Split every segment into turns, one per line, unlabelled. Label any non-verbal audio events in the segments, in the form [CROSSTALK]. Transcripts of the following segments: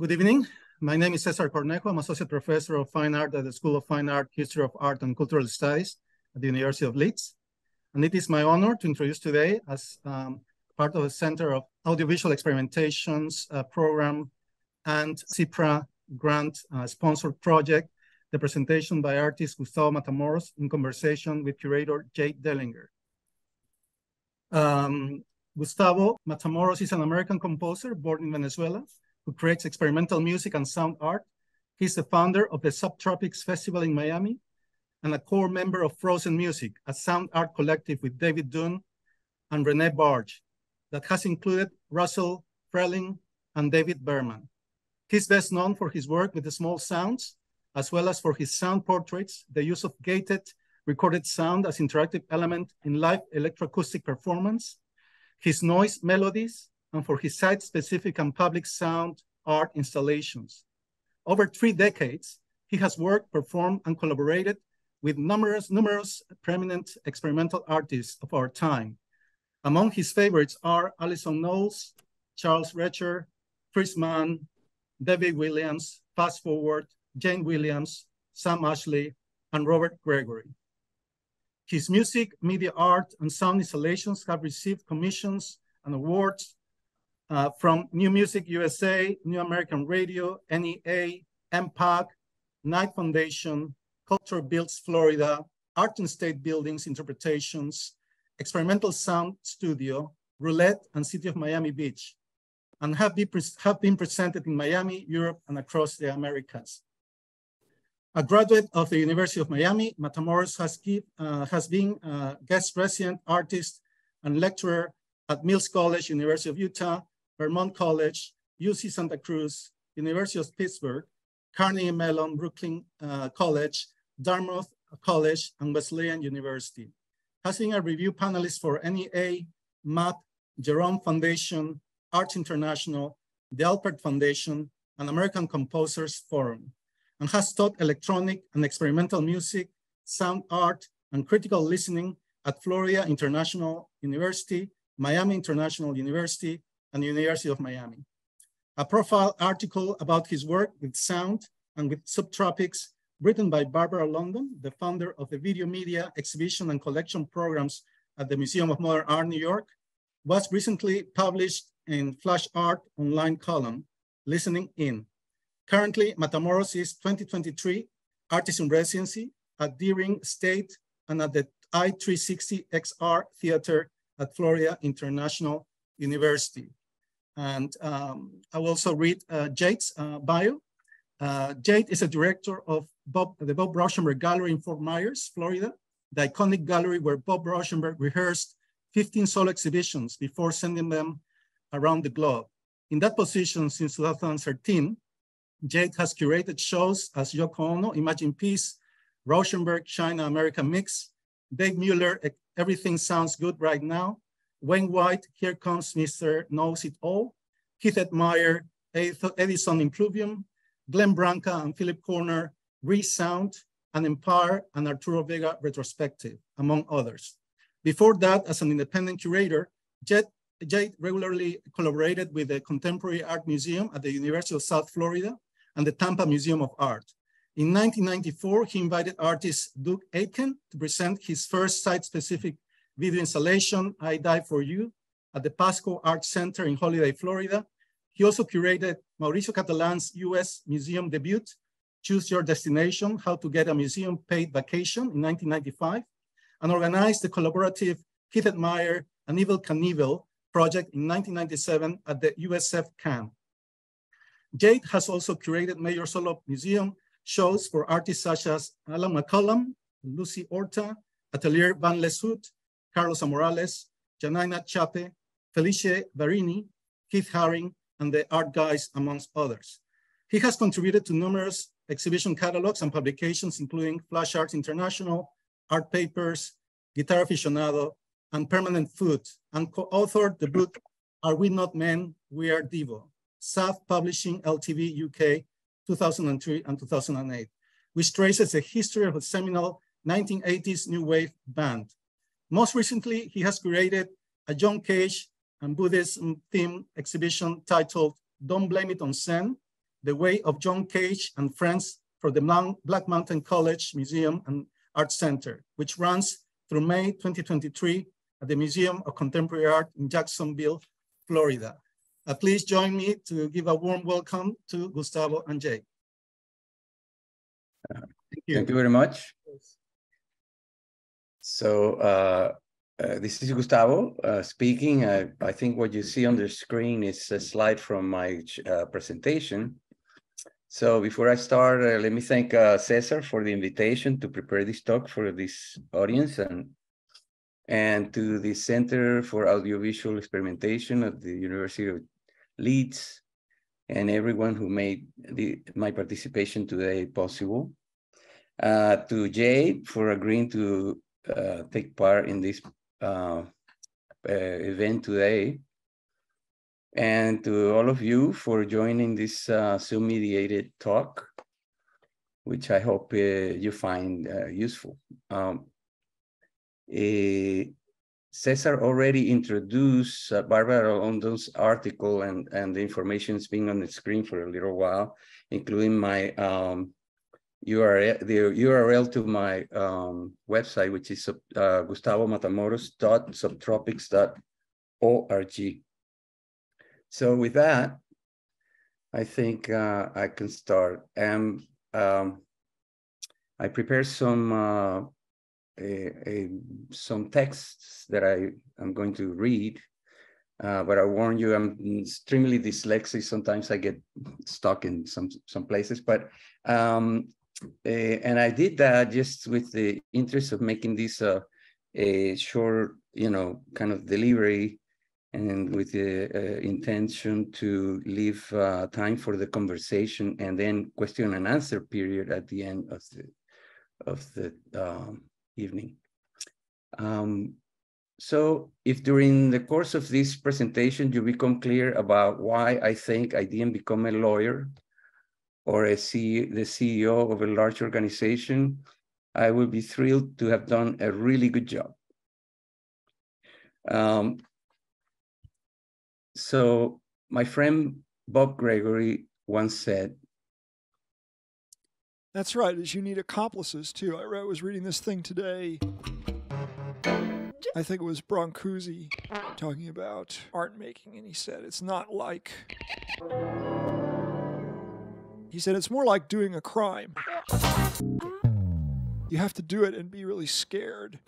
Good evening. My name is Cesar Cornejo. I'm Associate Professor of Fine Art at the School of Fine Art, History of Art and Cultural Studies at the University of Leeds. And it is my honor to introduce today as um, part of the Center of Audiovisual Experimentations uh, program and CIPRA grant uh, sponsored project, the presentation by artist Gustavo Matamoros in conversation with curator Jade Dellinger. Um, Gustavo Matamoros is an American composer born in Venezuela who creates experimental music and sound art. He's the founder of the Subtropics Festival in Miami and a core member of Frozen Music, a sound art collective with David Dunn and Rene Barge that has included Russell Freling and David Berman. He's best known for his work with the small sounds, as well as for his sound portraits, the use of gated recorded sound as interactive element in live electroacoustic performance, his noise melodies, and for his site-specific and public sound art installations. Over three decades, he has worked, performed, and collaborated with numerous, numerous prominent experimental artists of our time. Among his favorites are Alison Knowles, Charles Recher, Chris Mann, David Williams, Fast Forward, Jane Williams, Sam Ashley, and Robert Gregory. His music, media art, and sound installations have received commissions and awards uh, from New Music USA, New American Radio, NEA, MPAC, Knight Foundation, Culture Builds Florida, Art and State Buildings Interpretations, Experimental Sound Studio, Roulette, and City of Miami Beach, and have, be have been presented in Miami, Europe, and across the Americas. A graduate of the University of Miami, Matamoros has, keep, uh, has been a guest resident artist and lecturer at Mills College, University of Utah, Vermont College, UC Santa Cruz, University of Pittsburgh, Carnegie Mellon, Brooklyn uh, College, Dartmouth College, and Wesleyan University. Has been a review panelist for NEA, MAP, Jerome Foundation, Arts International, the Alpert Foundation, and American Composers Forum, and has taught electronic and experimental music, sound art, and critical listening at Florida International University, Miami International University, and the University of Miami. A profile article about his work with sound and with subtropics written by Barbara London, the founder of the video media exhibition and collection programs at the Museum of Modern Art, New York, was recently published in Flash Art online column, Listening In. Currently, Matamoros is 2023 Artist in Residency at Deering Estate and at the I-360XR Theater at Florida International University. And um, I will also read uh, Jade's uh, bio. Uh, Jade is a director of Bob, the Bob Rauschenberg Gallery in Fort Myers, Florida, the iconic gallery where Bob Rauschenberg rehearsed 15 solo exhibitions before sending them around the globe. In that position since 2013, Jade has curated shows as Yoko Ono, Imagine Peace, Rauschenberg, China America Mix, Dave Muller, Everything Sounds Good Right Now, Wayne White, Here Comes Mr. Knows It All, Keith Meyer, Edison Impluvium, Glenn Branca and Philip Corner, Resound, and Empire and Arturo Vega Retrospective, among others. Before that, as an independent curator, Jade, Jade regularly collaborated with the Contemporary Art Museum at the University of South Florida and the Tampa Museum of Art. In 1994, he invited artist Doug Aitken to present his first site-specific video installation, I Die For You, at the Pasco Art Center in Holiday, Florida. He also curated Maurizio Cattelan's US Museum debut, Choose Your Destination, How to Get a Museum Paid Vacation in 1995, and organized the collaborative Keith Meyer and Evel Knievel project in 1997 at the USF camp. Jade has also curated major solo museum shows for artists such as Allan McCollum, Lucy Orta, Atelier Van Lieshout, Carlos Amorales, Janina Chape, Felice Varini, Keith Haring, and the art guys, amongst others. He has contributed to numerous exhibition catalogs and publications, including Flash Arts International, Art Papers, Guitar Aficionado, and Permanent Food, and co-authored the book, Are We Not Men, We Are Devo, SAF Publishing LTV UK, 2003 and 2008, which traces the history of a seminal 1980s new wave band. Most recently, he has created a John Cage and Buddhism theme exhibition titled Don't Blame It on Zen, The Way of John Cage and Friends for the Black Mountain College Museum and Art Center, which runs through May 2023 at the Museum of Contemporary Art in Jacksonville, Florida. Uh, please join me to give a warm welcome to Gustavo and Jay.
Thank you. Thank you very much. So uh, uh, this is Gustavo uh, speaking. I think what you see on the screen is a slide from my uh, presentation. So before I start, uh, let me thank uh, Cesar for the invitation to prepare this talk for this audience and and to the Center for Audiovisual Experimentation at the University of Leeds and everyone who made the, my participation today possible. Uh, to Jay for agreeing to uh, take part in this uh, uh event today and to all of you for joining this uh, Zoom-mediated talk, which I hope you find useful. Um, uh, Cesar already introduced uh, Barbara London's article and, and the information is being on the screen for a little while, including my um, URL, the URL to my um, website, which is uh, gustavomatamoros.subtropics.org. So with that, I think uh, I can start. And um, I prepared some uh, a, a, some texts that I am going to read, uh, but I warn you, I'm extremely dyslexic. Sometimes I get stuck in some some places, but um, and I did that just with the interest of making this a short, you know, kind of delivery and with the uh, intention to leave uh, time for the conversation and then question and answer period at the end of the of the um, evening. Um, so if during the course of this presentation you become clear about why I think I didn't become a lawyer or a C the CEO of a large organization, I would be thrilled to have done a really good job. Um, so my friend Bob Gregory once said,
That's right, is you need accomplices too. I was reading this thing today. I think it was Brancusi talking about art making, and he said it's not like. He said it's more like doing a crime. You have to do it and be really scared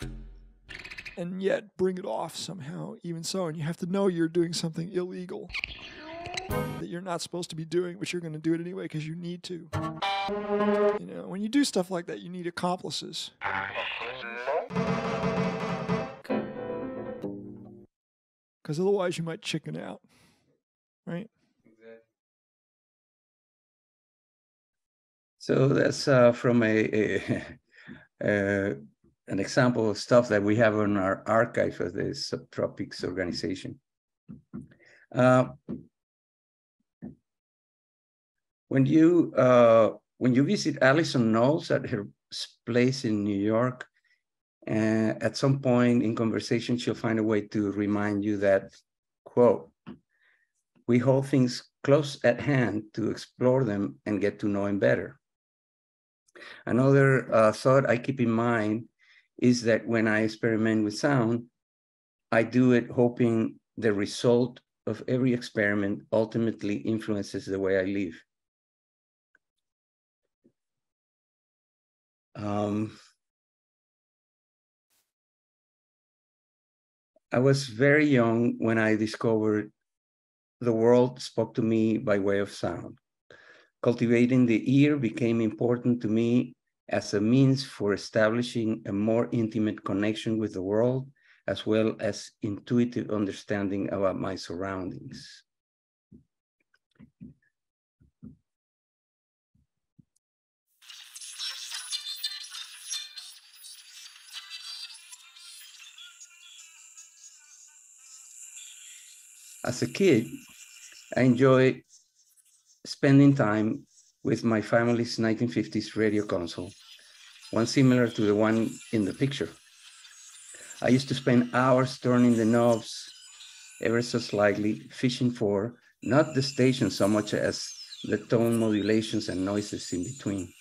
and yet bring it off somehow, even so. And you have to know you're doing something illegal that you're not supposed to be doing, but you're going to do it anyway because you need to. You know, when you do stuff like that, you need accomplices. Because otherwise, you might chicken out, right?
So that's uh, from a, [LAUGHS] a, an example of stuff that we have in our archive of the Subtropics organization. Uh, when you uh, when you visit Alison Knowles at her place in New York, uh, at some point in conversation, she'll find a way to remind you that, quote, we hold things close at hand to explore them and get to know them better. Another uh, thought I keep in mind is that when I experiment with sound, I do it hoping the result of every experiment ultimately influences the way I live. Um, I was very young when I discovered the world spoke to me by way of sound. Cultivating the ear became important to me as a means for establishing a more intimate connection with the world, as well as intuitive understanding about my surroundings. As a kid, I enjoyed spending time with my family's 1950s radio console, one similar to the one in the picture. I used to spend hours turning the knobs ever so slightly, fishing for not the station so much as the tone modulations and noises in between.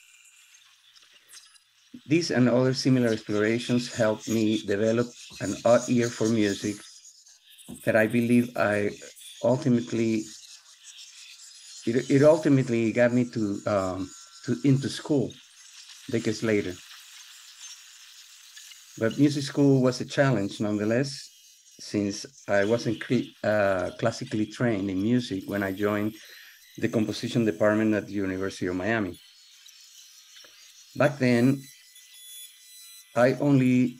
These and other similar explorations helped me develop an odd ear for music that I believe I ultimately it, it ultimately got me to um, to into school decades later. But music school was a challenge nonetheless, since I wasn't uh, classically trained in music when I joined the composition department at the University of Miami. Back then, I only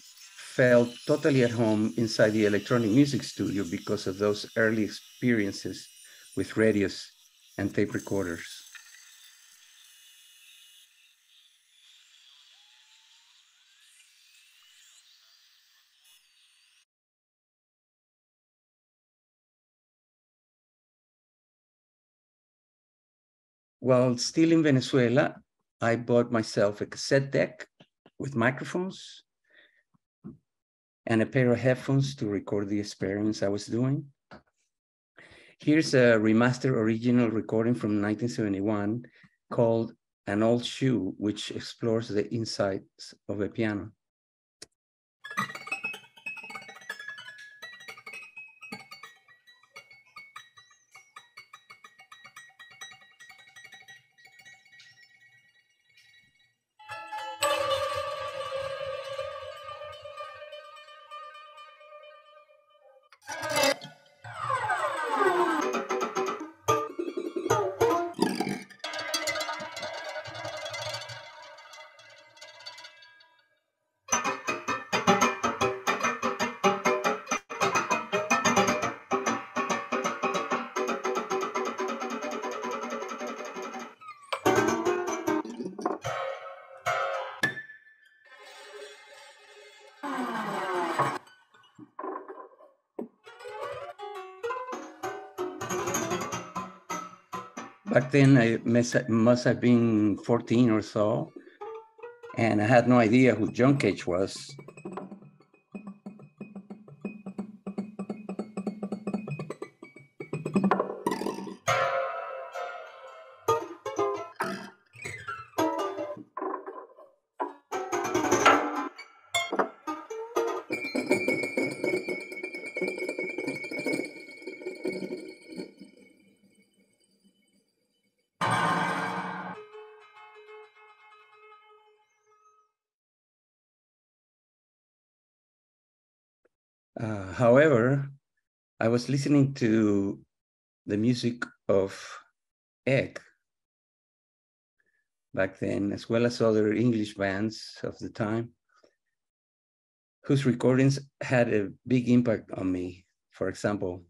felt totally at home inside the electronic music studio because of those early experiences with radios and tape recorders. While still in Venezuela, I bought myself a cassette deck with microphones and a pair of headphones to record the experiments I was doing. Here's a remastered original recording from 1971 called An Old Shoe, which explores the insides of a piano. Then, I must have been 14 or so, and I had no idea who John Cage was. Was listening to the music of Egg back then, as well as other English bands of the time, whose recordings had a big impact on me. For example,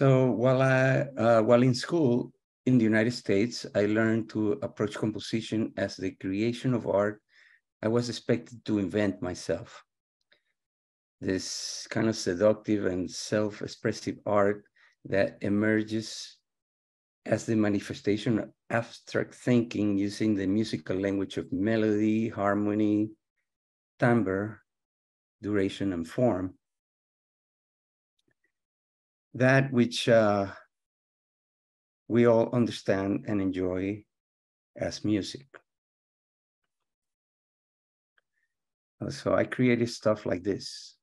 So while I uh, while in school in the United States, I learned to approach composition as the creation of art I was expected to invent myself. This kind of seductive and self-expressive art that emerges as the manifestation of abstract thinking using the musical language of melody, harmony, timbre, duration, and form that which uh, we all understand and enjoy as music. So I created stuff like this.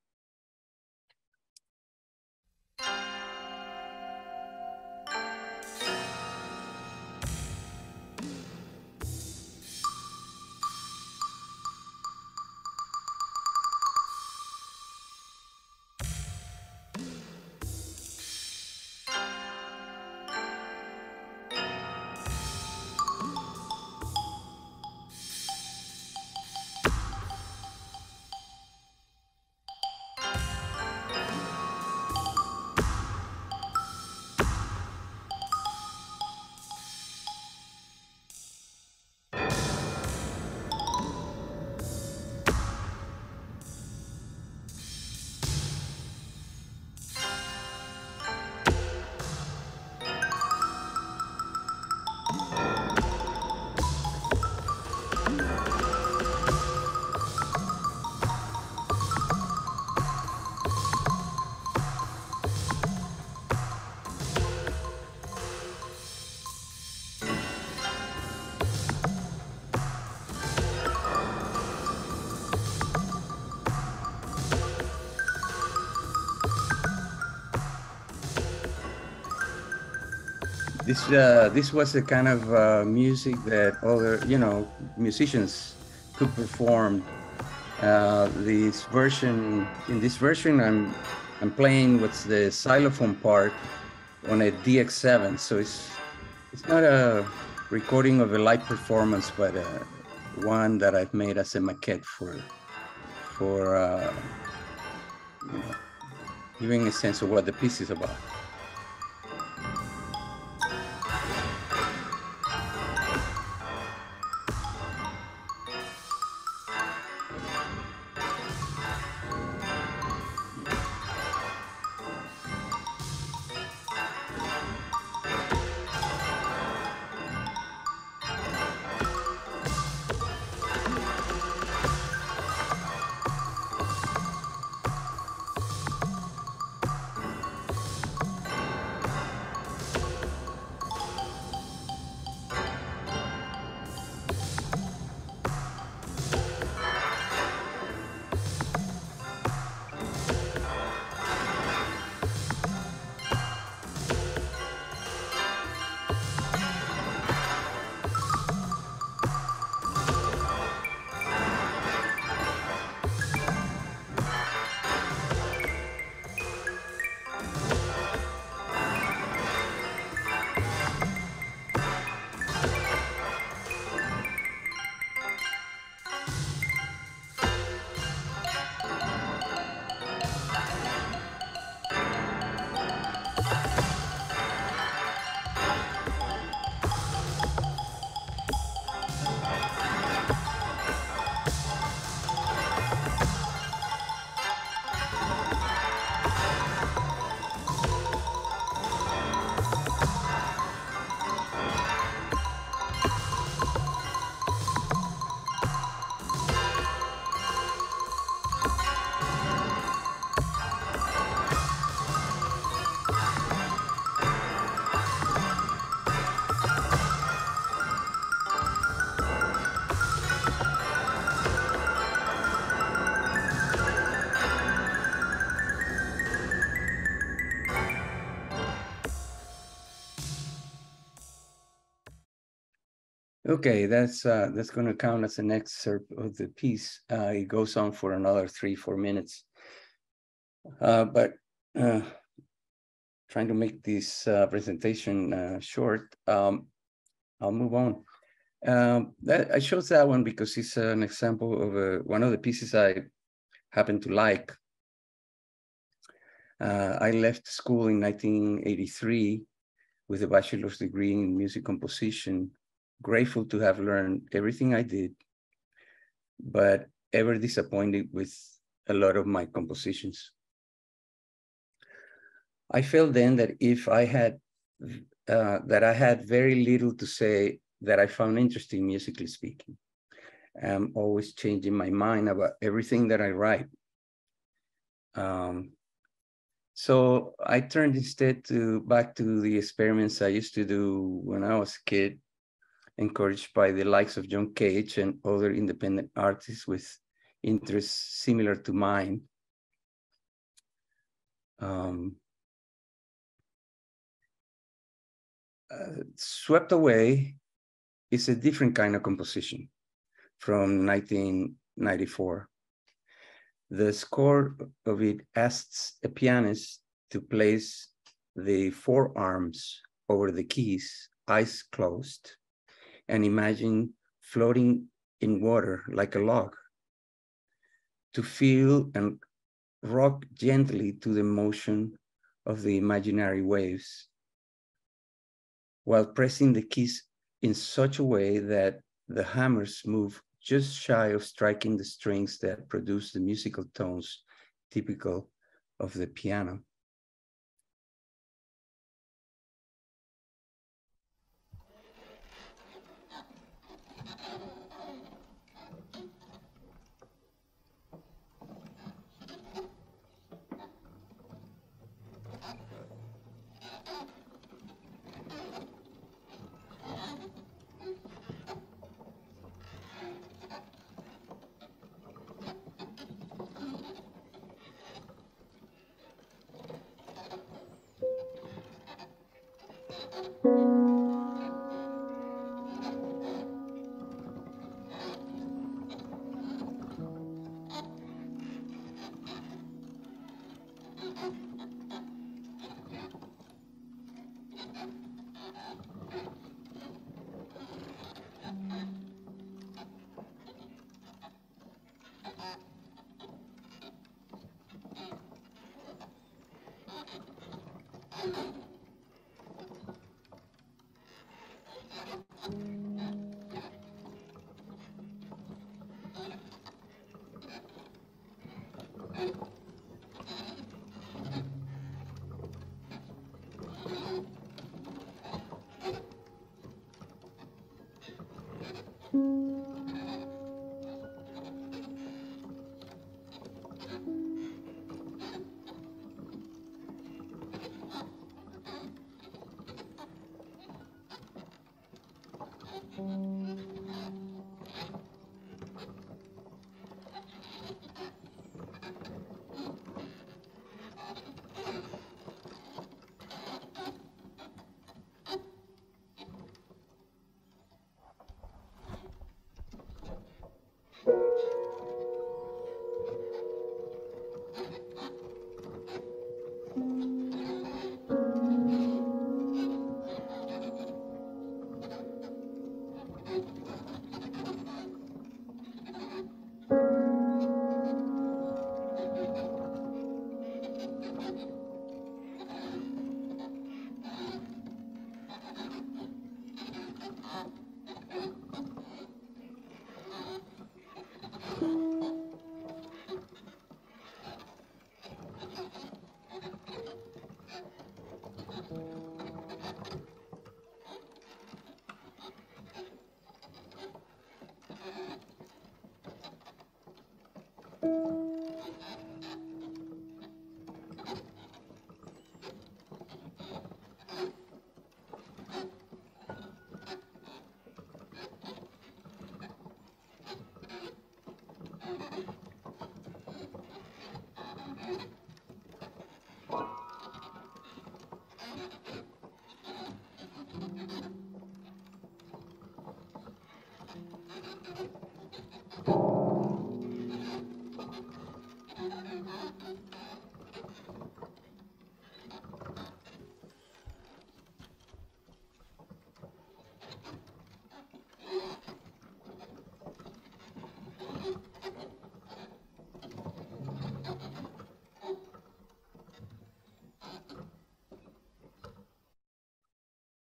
This uh, this was the kind of uh, music that other you know musicians could perform. Uh, this version in this version, I'm I'm playing what's the xylophone part on a DX7, so it's it's not a recording of a live performance, but uh, one that I've made as a maquette for for uh, you know, giving a sense of what the piece is about. Okay, that's uh, that's going to count as an excerpt of the piece. Uh, it goes on for another three, four minutes. Uh, but uh, trying to make this uh, presentation uh, short, um, I'll move on. Um, that, I chose that one because it's an example of a, one of the pieces I happen to like. I left school in 1983 with a bachelor's degree in music composition grateful to have learned everything I did, but ever disappointed with a lot of my compositions. I felt then that if I had, uh, that I had very little to say that I found interesting musically speaking. I'm always changing my mind about everything that I write. Um, so I turned instead to back to the experiments I used to do when I was a kid encouraged by the likes of John Cage and other independent artists with interests similar to mine. Um, uh, Swept Away is a different kind of composition from 1994. The score of it asks a pianist to place the forearms over the keys, eyes closed, and imagine floating in water like a log, to feel and rock gently to the motion of the imaginary waves, while pressing the keys in such a way that the hammers move just shy of striking the strings that produce the musical tones typical of the piano.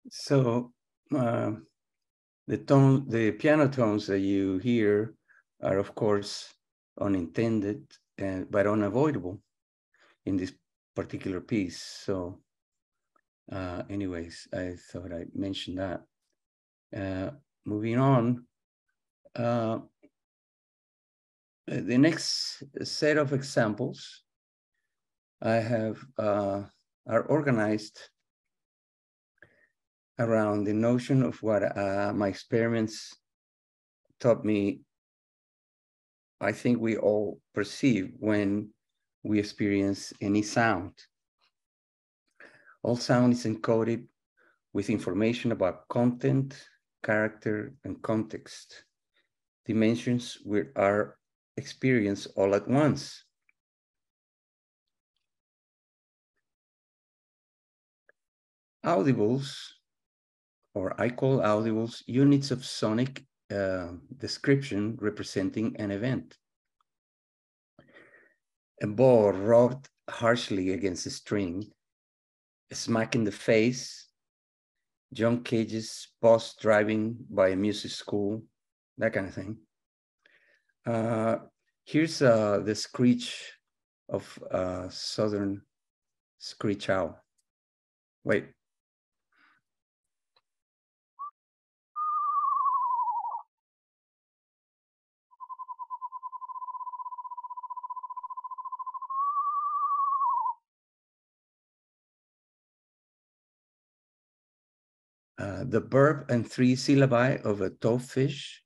So uh, the tone, the piano tones that you hear are of course unintended, and, but unavoidable in this particular piece. So uh, anyways, I thought I'd mention that. Uh, moving on, uh, the next set of examples I have uh, are organized around the notion of what uh, my experiments taught me. I think we all perceive when we experience any sound. All sound is encoded with information about content, character, and context, dimensions we are experienced all at once. Audibles, or I call audibles units of sonic uh, description representing an event. A ball rubbed harshly against a string, a smack in the face, John Cage's bus driving by a music school, that kind of thing. Uh, here's uh, the screech of uh, southern screech owl. Wait. Uh, the verb and three syllabi of a toadfish.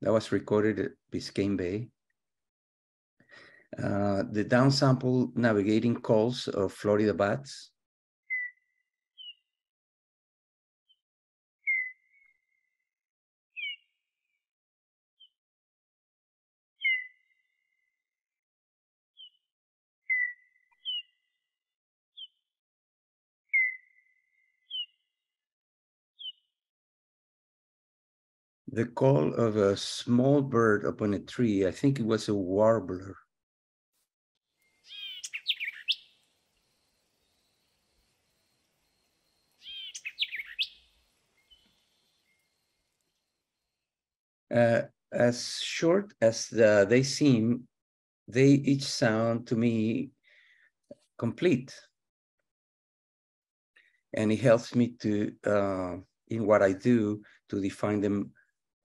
That was recorded at Biscayne Bay. Uh, the downsample navigating calls of Florida bats. The call of a small bird upon a tree. I think it was a warbler. Uh, as short as the, they seem, they each sound to me complete. And it helps me to, uh, in what I do, to define them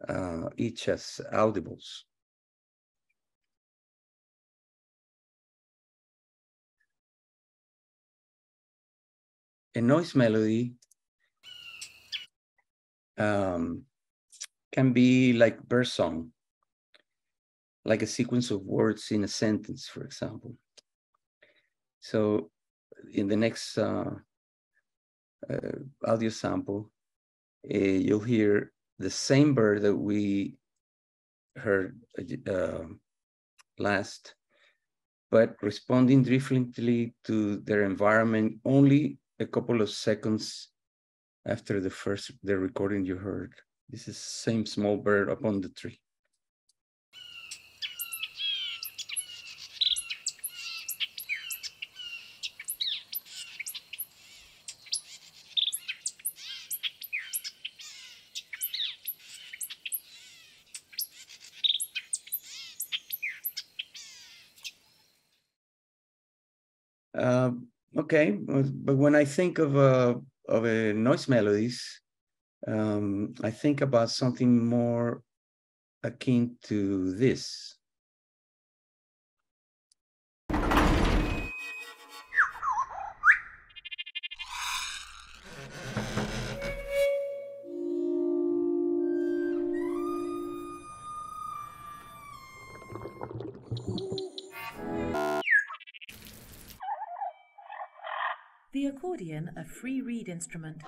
uh, each as audibles. A noise melody um, can be like bird song, like a sequence of words in a sentence, for example. So in the next uh, uh, audio sample, uh, you'll hear the same bird that we heard uh, last, but responding differently to their environment only a couple of seconds after the first the recording you heard. This is the same small bird upon the tree. Uh, okay, but when I think of uh, of a noise melodies, um, I think about something more akin to this.
Accordion, a free reed instrument.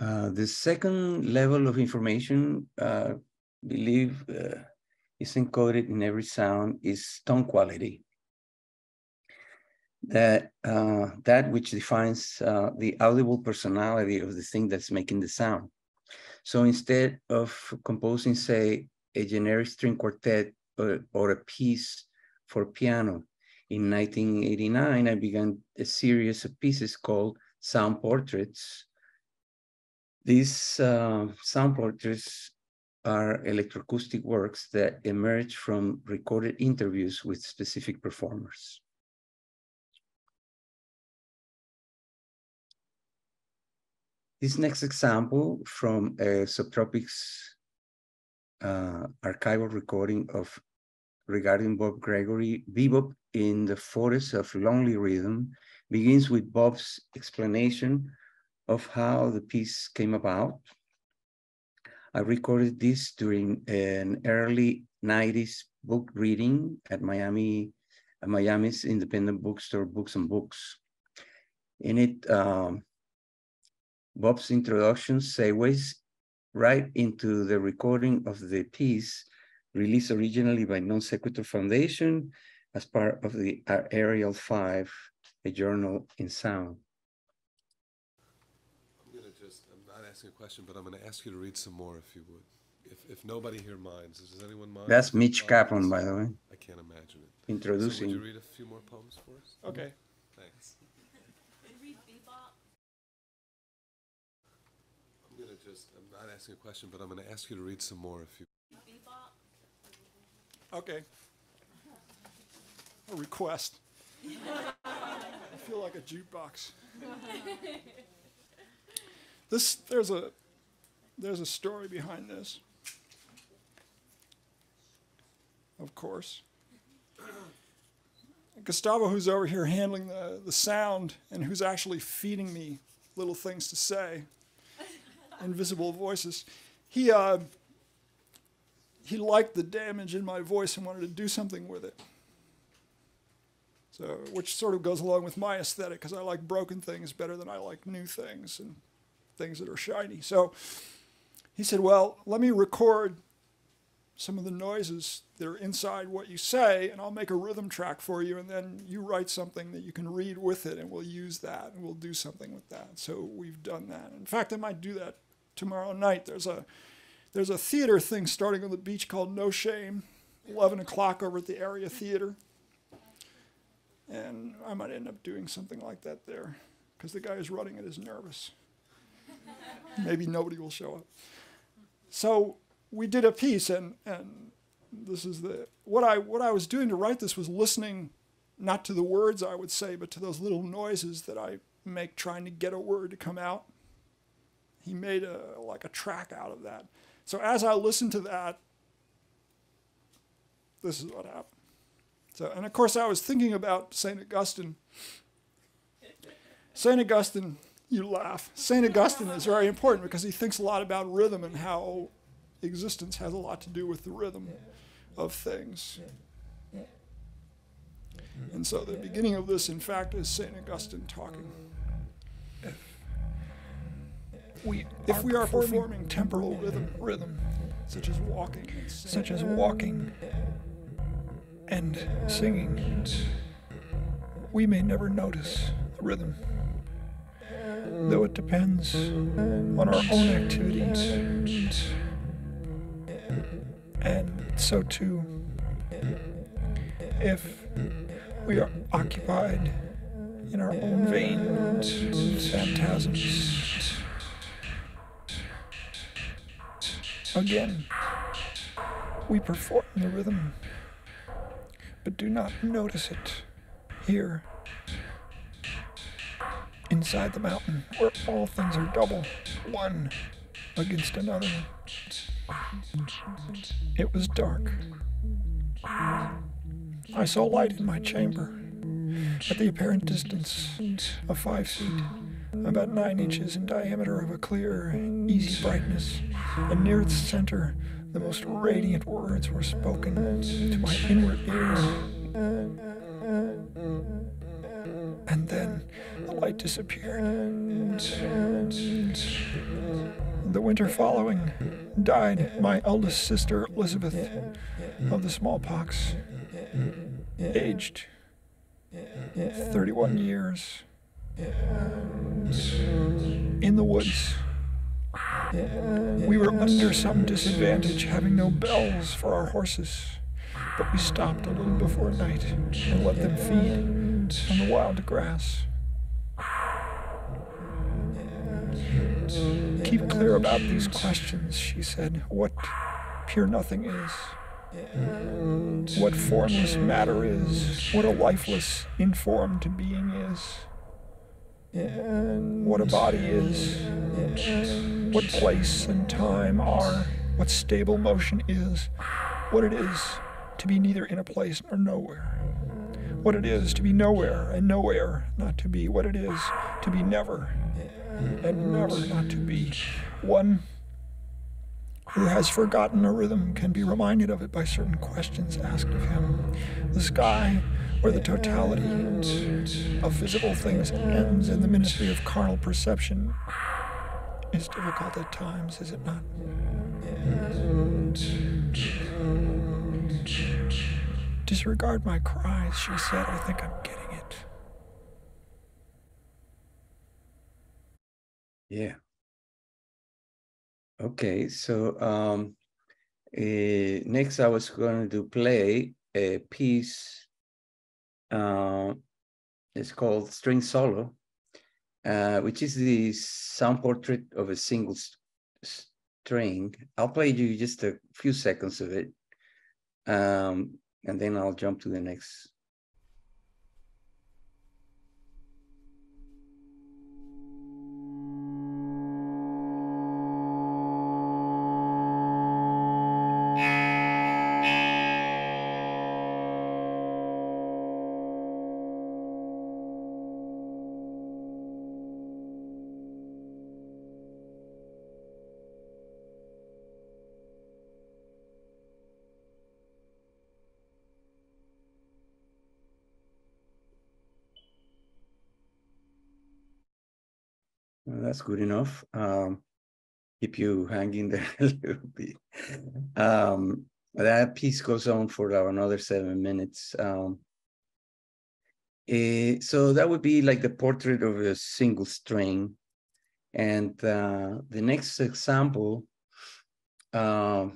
Uh, the second level of information, uh, believe, uh, is encoded in every sound is tone quality. That uh, that which defines uh, the audible personality of the thing that's making the sound. So instead of composing, say, a generic string quartet or, or a piece for piano, in 1989, I began a series of pieces called Sound Portraits, these uh, sound portraits are electroacoustic works that emerge from recorded interviews with specific performers. This next example from a Subtropics uh, archival recording of regarding Bob Gregory, Bebop in the Forest of Lonely Rhythm begins with Bob's explanation of how the piece came about. I recorded this during an early 90s book reading at Miami, at Miami's independent bookstore, Books and Books. In it, um, Bob's introduction segues right into the recording of the piece released originally by Non Sequitur Foundation as part of the Aerial 5, a journal in sound.
I'm gonna just, I'm not asking a question, but I'm gonna ask you to read some more if you would. If, if nobody here minds, does anyone mind?
That's Mitch Kaplan, by the way.
I can't imagine it. So would you
introducing.
read a few more poems for us?
Okay. Mm-hmm.
Thanks. I'm gonna just, I'm not asking a question, but I'm gonna ask you to read some more if you.
Okay. A request. [LAUGHS] I feel like a jukebox. [LAUGHS] This there's a there's a story behind this. Of course. Gustavo, who's over here handling the, the sound and who's actually feeding me little things to say, [LAUGHS] invisible voices, he uh, he liked the damage in my voice and wanted to do something with it. So, which sort of goes along with my aesthetic because I like broken things better than I like new things and things that are shiny. So, he said, "Well, let me record some of the noises that are inside what you say, and I'll make a rhythm track for you, and then you write something that you can read with it, and we'll use that, and we'll do something with that." So we've done that. In fact, I might do that tomorrow night. There's a there's a theater thing starting on the beach called No Shame, 11 o'clock over at the area theater. And I might end up doing something like that there because the guy who's running it is nervous. Maybe nobody will show up. So we did a piece, and, and this is the what I what I was doing to write this was listening not to the words I would say, but to those little noises that I make trying to get a word to come out. He made a like a track out of that. So as I listened to that, this is what happened. So, and of course, I was thinking about St. Augustine. St. Augustine, you laugh. St. Augustine is very important because he thinks a lot about rhythm and how existence has a lot to do with the rhythm of things. And so the beginning of this, in fact, is St. Augustine talking.
We
If we are performing temporal rhythm, rhythm, such as walking,
such as walking and singing, we may never notice the rhythm, though it depends on our own activities. And so too, if we are occupied in our own vain phantasms, again, we perform the rhythm, but do not notice it here, inside the mountain, where all things are double, one against another. It was dark. I saw light in my chamber at the apparent distance of five feet, about nine inches in diameter of a clear, easy brightness, and near its center, the most radiant words were spoken to my inward ears. And then the light disappeared. The winter following died my eldest sister Elizabeth of the smallpox, aged 31 years. In the woods, we were under some disadvantage, having no bells for our horses, but we stopped a little before night and let them feed on the wild grass. Keep clear about these questions, she said. What pure nothing is. What formless matter is. What a lifeless, informed being is. What a body is. What place and time are. What stable motion is. What it is to be neither in a place nor nowhere. What it is to be nowhere and nowhere not to be. What it is to be never and never not to be. One who has forgotten a rhythm can be reminded of it by certain questions asked of him. The sky, where the totality of visible things ends in the ministry of carnal perception, is difficult at times, is it not? Disregard my cries, she said. I think I'm getting it.
Yeah. Okay, so um, eh, next I was going to play a piece uh, it's called String Solo, uh, which is the sound portrait of a single string. I'll play you just a few seconds of it, um, and then I'll jump to the next Well, that's good enough. Um, keep you hanging there [LAUGHS] a little bit. Um, that piece goes on for another seven minutes. Um, eh, so that would be like the portrait of a single string. And uh, the next example uh,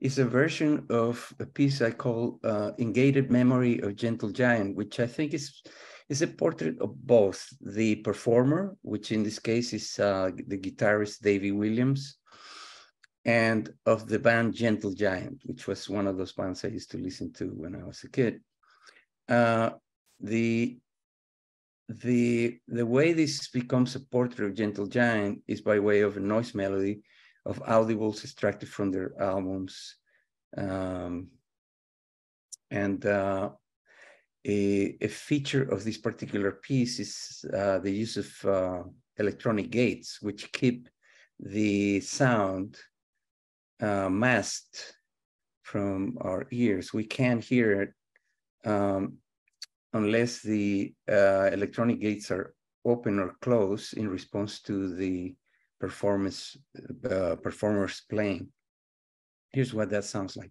is a version of a piece I call uh, Ingated Memory of Gentle Giant, which I think is is a portrait of both the performer, which in this case is uh, the guitarist Davy Williams, and of the band Gentle Giant, which was one of those bands I used to listen to when I was a kid. Uh, the the the way this becomes a portrait of Gentle Giant is by way of a noise melody of audibles extracted from their albums. Um, and uh, a, a, feature of this particular piece is uh, the use of uh, electronic gates, which keep the sound uh, masked from our ears. We can't hear it um, unless the uh, electronic gates are open or closed in response to the performance uh, performers playing. Here's what that sounds like.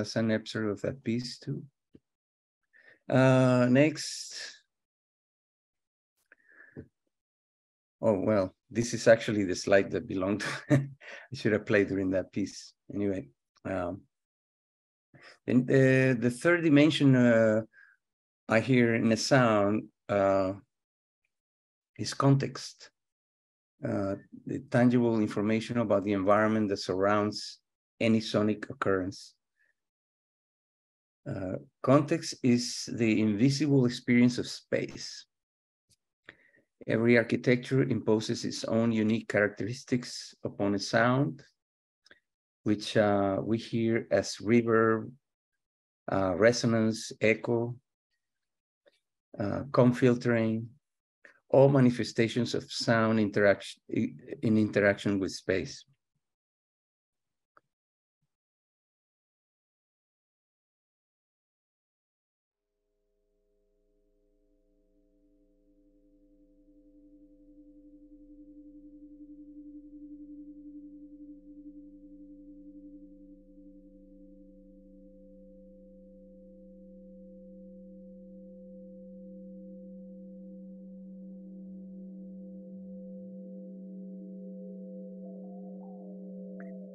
That's an episode of that piece too. Uh, next. Oh, well, this is actually the slide that belonged [LAUGHS] I should have played during that piece. Anyway, um, and the, the third dimension uh, I hear in a sound uh, is context. Uh, the tangible information about the environment that surrounds any sonic occurrence. Uh, context is the invisible experience of space. Every architecture imposes its own unique characteristics upon a sound, which uh, we hear as reverb, uh, resonance, echo, uh, comb filtering, all manifestations of sound interaction in interaction with space.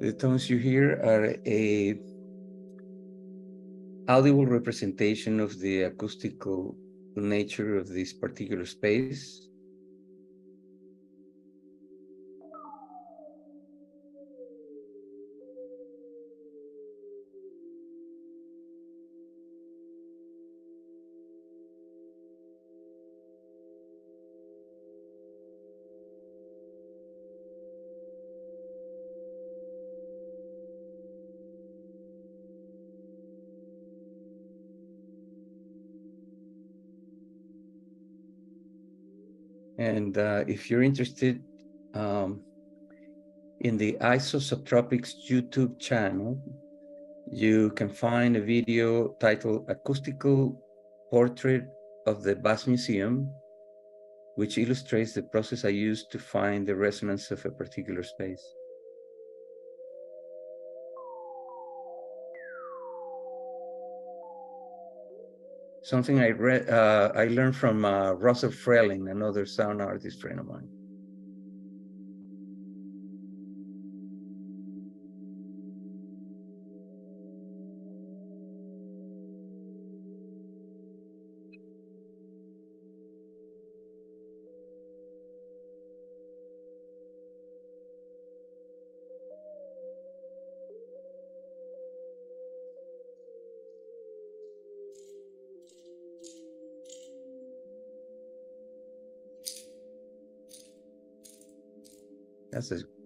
The tones you hear are a audible representation of the acoustical nature of this particular space. And uh, if you're interested um, in the iSAW Subtropics YouTube channel, you can find a video titled Acoustical Portrait of the Bass Museum, which illustrates the process I used to find the resonance of a particular space. Something I read, uh, I learned from uh, Russell Frehling, another sound artist friend of mine.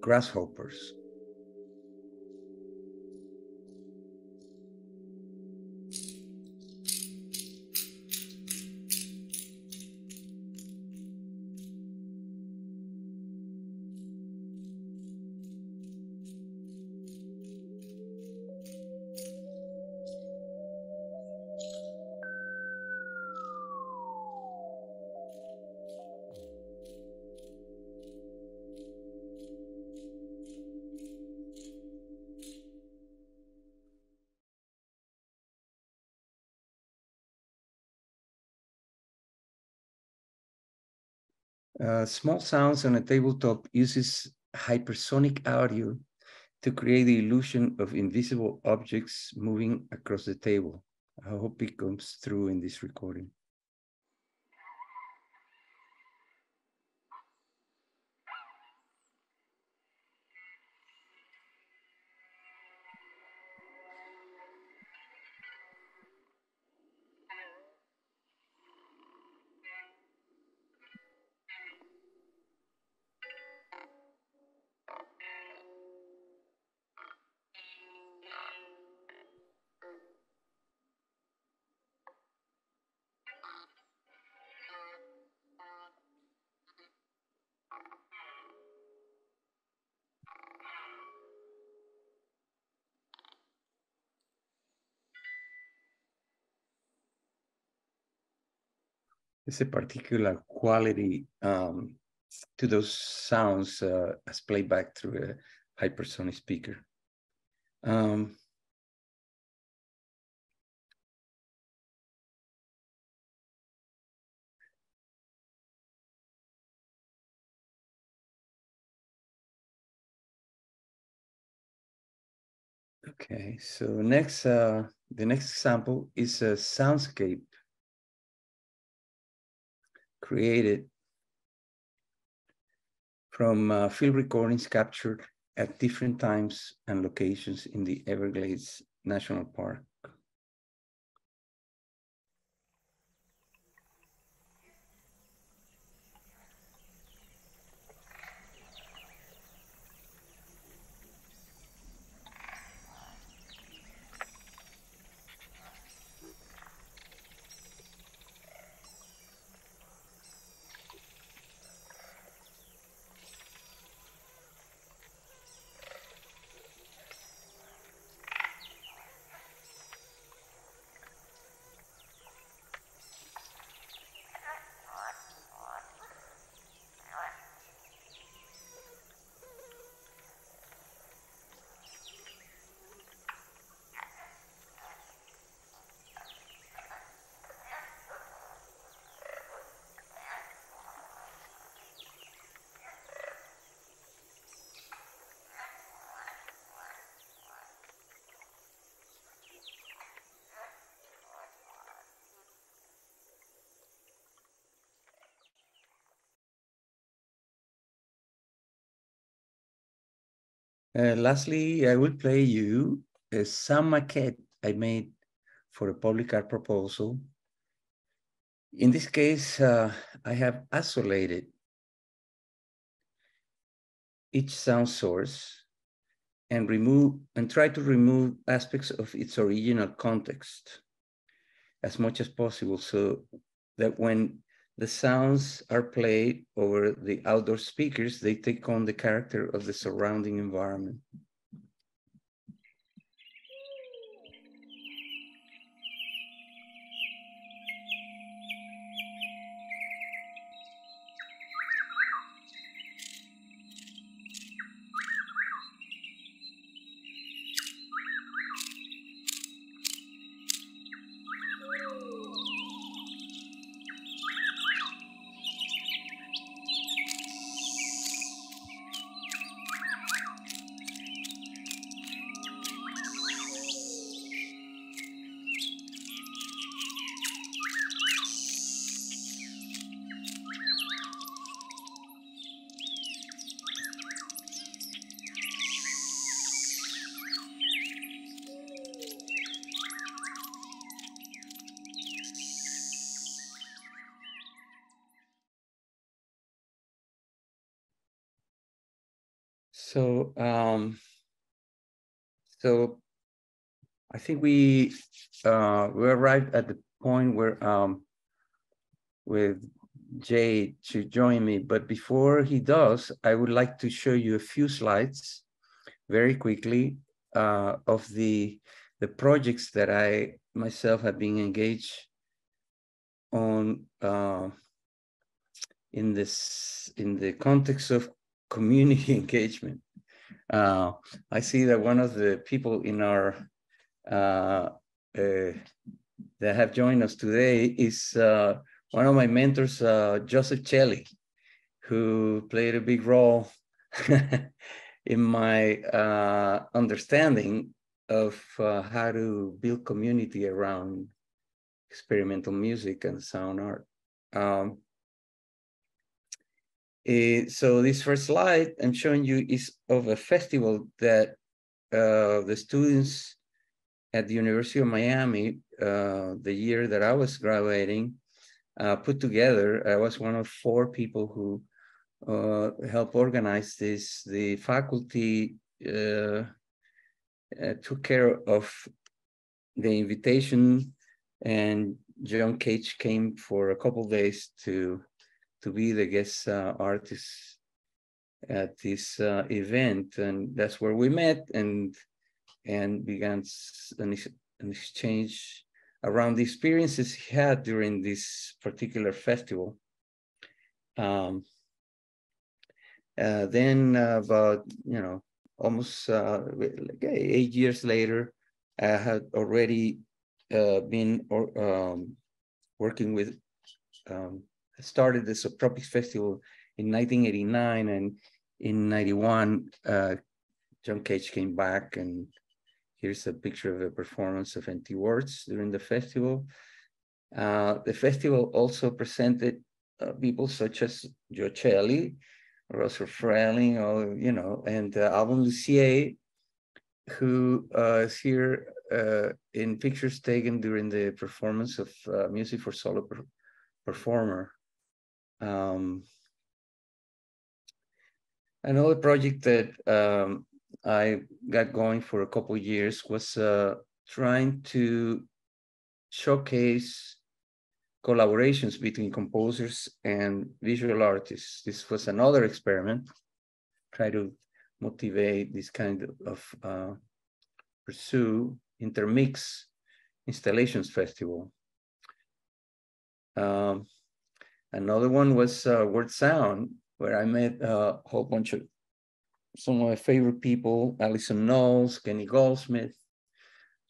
Grasshoppers. Small sounds on a tabletop uses hypersonic audio to create the illusion of invisible objects moving across the table. I hope it comes through in this recording. There's a particular quality um, to those sounds uh, as playback through a hypersonic speaker. Um, Okay, so next, uh, the next example is a soundscape created from uh, field recordings captured at different times and locations in the Everglades National Park. Uh, lastly, I will play you a sound maquette I made for a public art proposal. In this case, uh, I have isolated each sound source and remove and try to remove aspects of its original context as much as possible so that when the sounds are played over the outdoor speakers, they take on the character of the surrounding environment. With Jay to join me. But before he does, I would like to show you a few slides very quickly uh, of the the projects that I myself have been engaged on uh, in this in the context of community [LAUGHS] engagement. Uh, I see that one of the people in our uh, uh, that have joined us today is uh, one of my mentors, uh, Joseph Celli, who played a big role [LAUGHS] in my uh, understanding of how to build community around experimental music and sound art. Um, uh, so this first slide I'm showing you is of a festival that uh, the students at the University of Miami, uh, the year that I was graduating, uh, put together. I was one of four people who uh, helped organize this. The faculty uh, took care of the invitation and John Cage came for a couple days to to be the guest uh, artist at this uh, event, and that's where we met and and began an, an exchange around the experiences he had during this particular festival. Um, uh, then about you know almost uh, like eight years later, I had already uh, been or, um, working with um, started the Subtropics Festival in 1989, and in 91, uh, John Cage came back, and here's a picture of a performance of Empty Words during the festival. Uh, the festival also presented uh, people such as Joe Celli, Russell Frehling, or, you know, and uh, Alvin Lucier, who uh, is here uh, in pictures taken during the performance of uh, Music for Solo per Performer. Um, another project that um, I got going for a couple years was uh, trying to showcase collaborations between composers and visual artists. This was another experiment, try to motivate this kind of uh, pursue intermix installations festival. Um, Another one was uh, Word Sound, where I met a whole bunch of some of my favorite people, Alison Knowles, Kenny Goldsmith,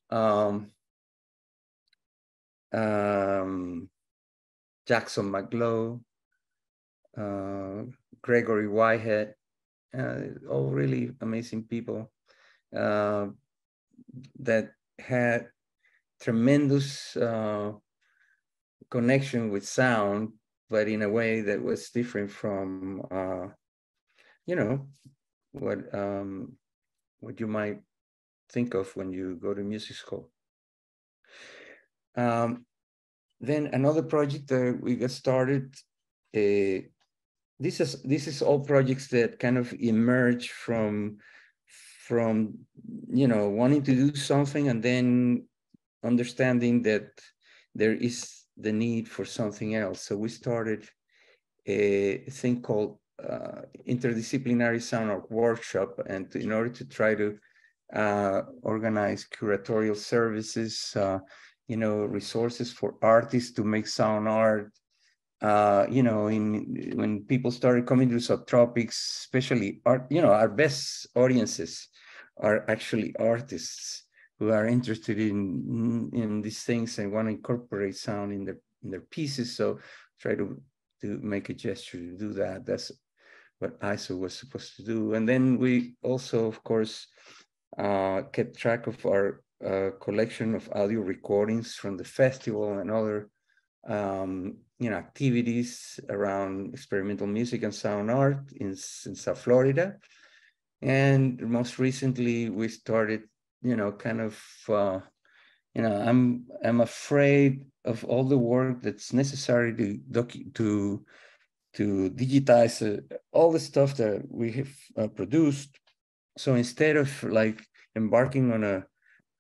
um, um, Jackson Mac Low, uh, Gregory Whitehead, uh, all really amazing people uh, that had tremendous uh, connection with sound but in a way that was different from, uh, you know, what um, what you might think of when you go to music school. Um, then another project that we got started. Uh, this is this is all projects that kind of emerge from from you know wanting to do something and then understanding that there is the need for something else. So we started a thing called uh, interdisciplinary sound art workshop, and in order to try to uh, organize curatorial services, uh, you know, resources for artists to make sound art. Uh, you know, in when people started coming to subtropics, especially art, you know, our best audiences are actually artists who are interested in in these things and want to incorporate sound in their in their pieces. So try to to make a gesture to do that. That's what iSAW was supposed to do. And then we also, of course, uh, kept track of our uh, collection of audio recordings from the festival and other um, you know activities around experimental music and sound art in, in South Florida. And most recently, we started, you know, kind of, uh, you know, I'm I'm afraid of all the work that's necessary to docu- to to digitize uh, all the stuff that we have uh, produced. So instead of like embarking on a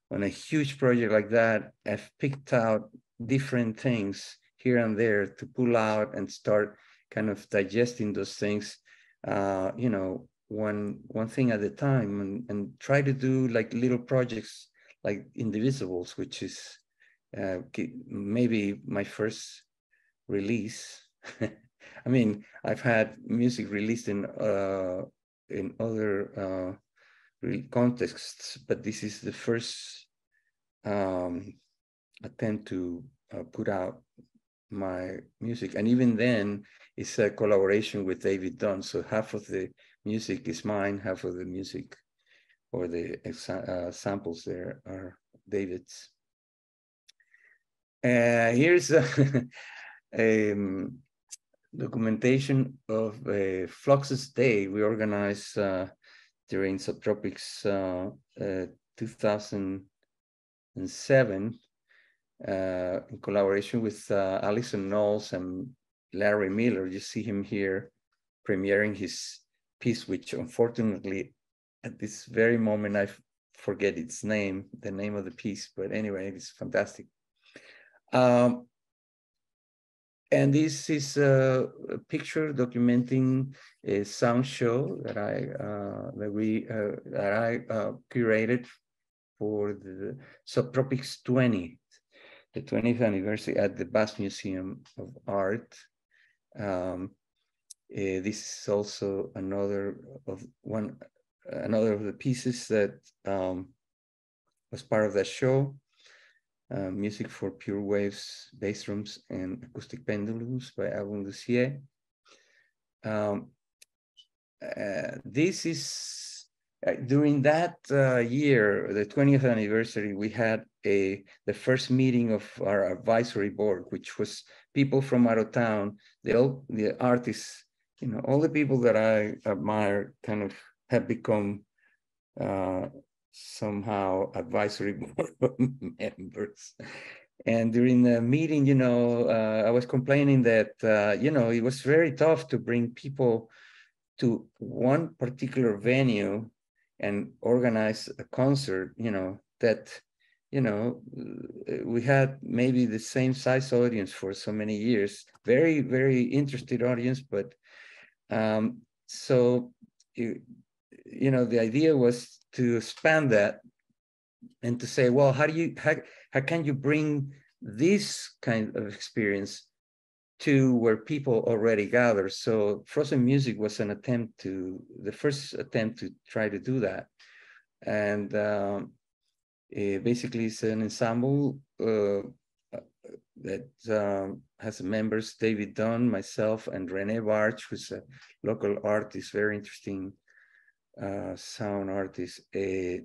on a huge project like that, I've picked out different things here and there to pull out and start kind of digesting those things, uh, you know, one one thing at a time, and, and try to do like little projects like Indivisibles, which is uh, maybe my first release. [LAUGHS] I mean, I've had music released in uh, in other uh, contexts, but this is the first um, attempt to uh, put out my music, and even then, it's a collaboration with David Dunn. So half of the music is mine, half of the music or the uh, samples there are David's. Uh, here's [LAUGHS] a, um, documentation of uh, Fluxus Day we organized uh, during Subtropics uh, uh 2007 uh, in collaboration with uh, Alison Knowles and Larry Miller. You see him here premiering his piece, which unfortunately at this very moment I forget its name, the name of the piece, but anyway, it's fantastic. Um, and this is a, picture documenting a sound show that I uh, that we uh, that I uh, curated for the Subtropics 20, the 20th anniversary at the Bass Museum of Art. Um, uh, this is also another of one another of the pieces that um, was part of that show uh, music for pure waves, bass drums, and acoustic pendulums by Alvin Lucier. Um, uh, this is uh, during that uh, year, the 20th anniversary, we had a the first meeting of our advisory board, which was people from out of town, the all, the artists, you know, all the people that I admire, kind of have become uh, somehow advisory [LAUGHS] board members. And during the meeting, you know, uh, I was complaining that, uh, you know, it was very tough to bring people to one particular venue and organize a concert, you know, that, you know, we had maybe the same size audience for so many years, very, very interested audience, but um, so, you, you know, the idea was to expand that and to say, well, how do you how, how can you bring this kind of experience to where people already gather? So frozen music was an attempt to the first attempt to try to do that, and um, it basically it's an ensemble uh, that um, has members David Dunn, myself, and Rene Barch, who's a local artist, very interesting uh, sound artists. Uh,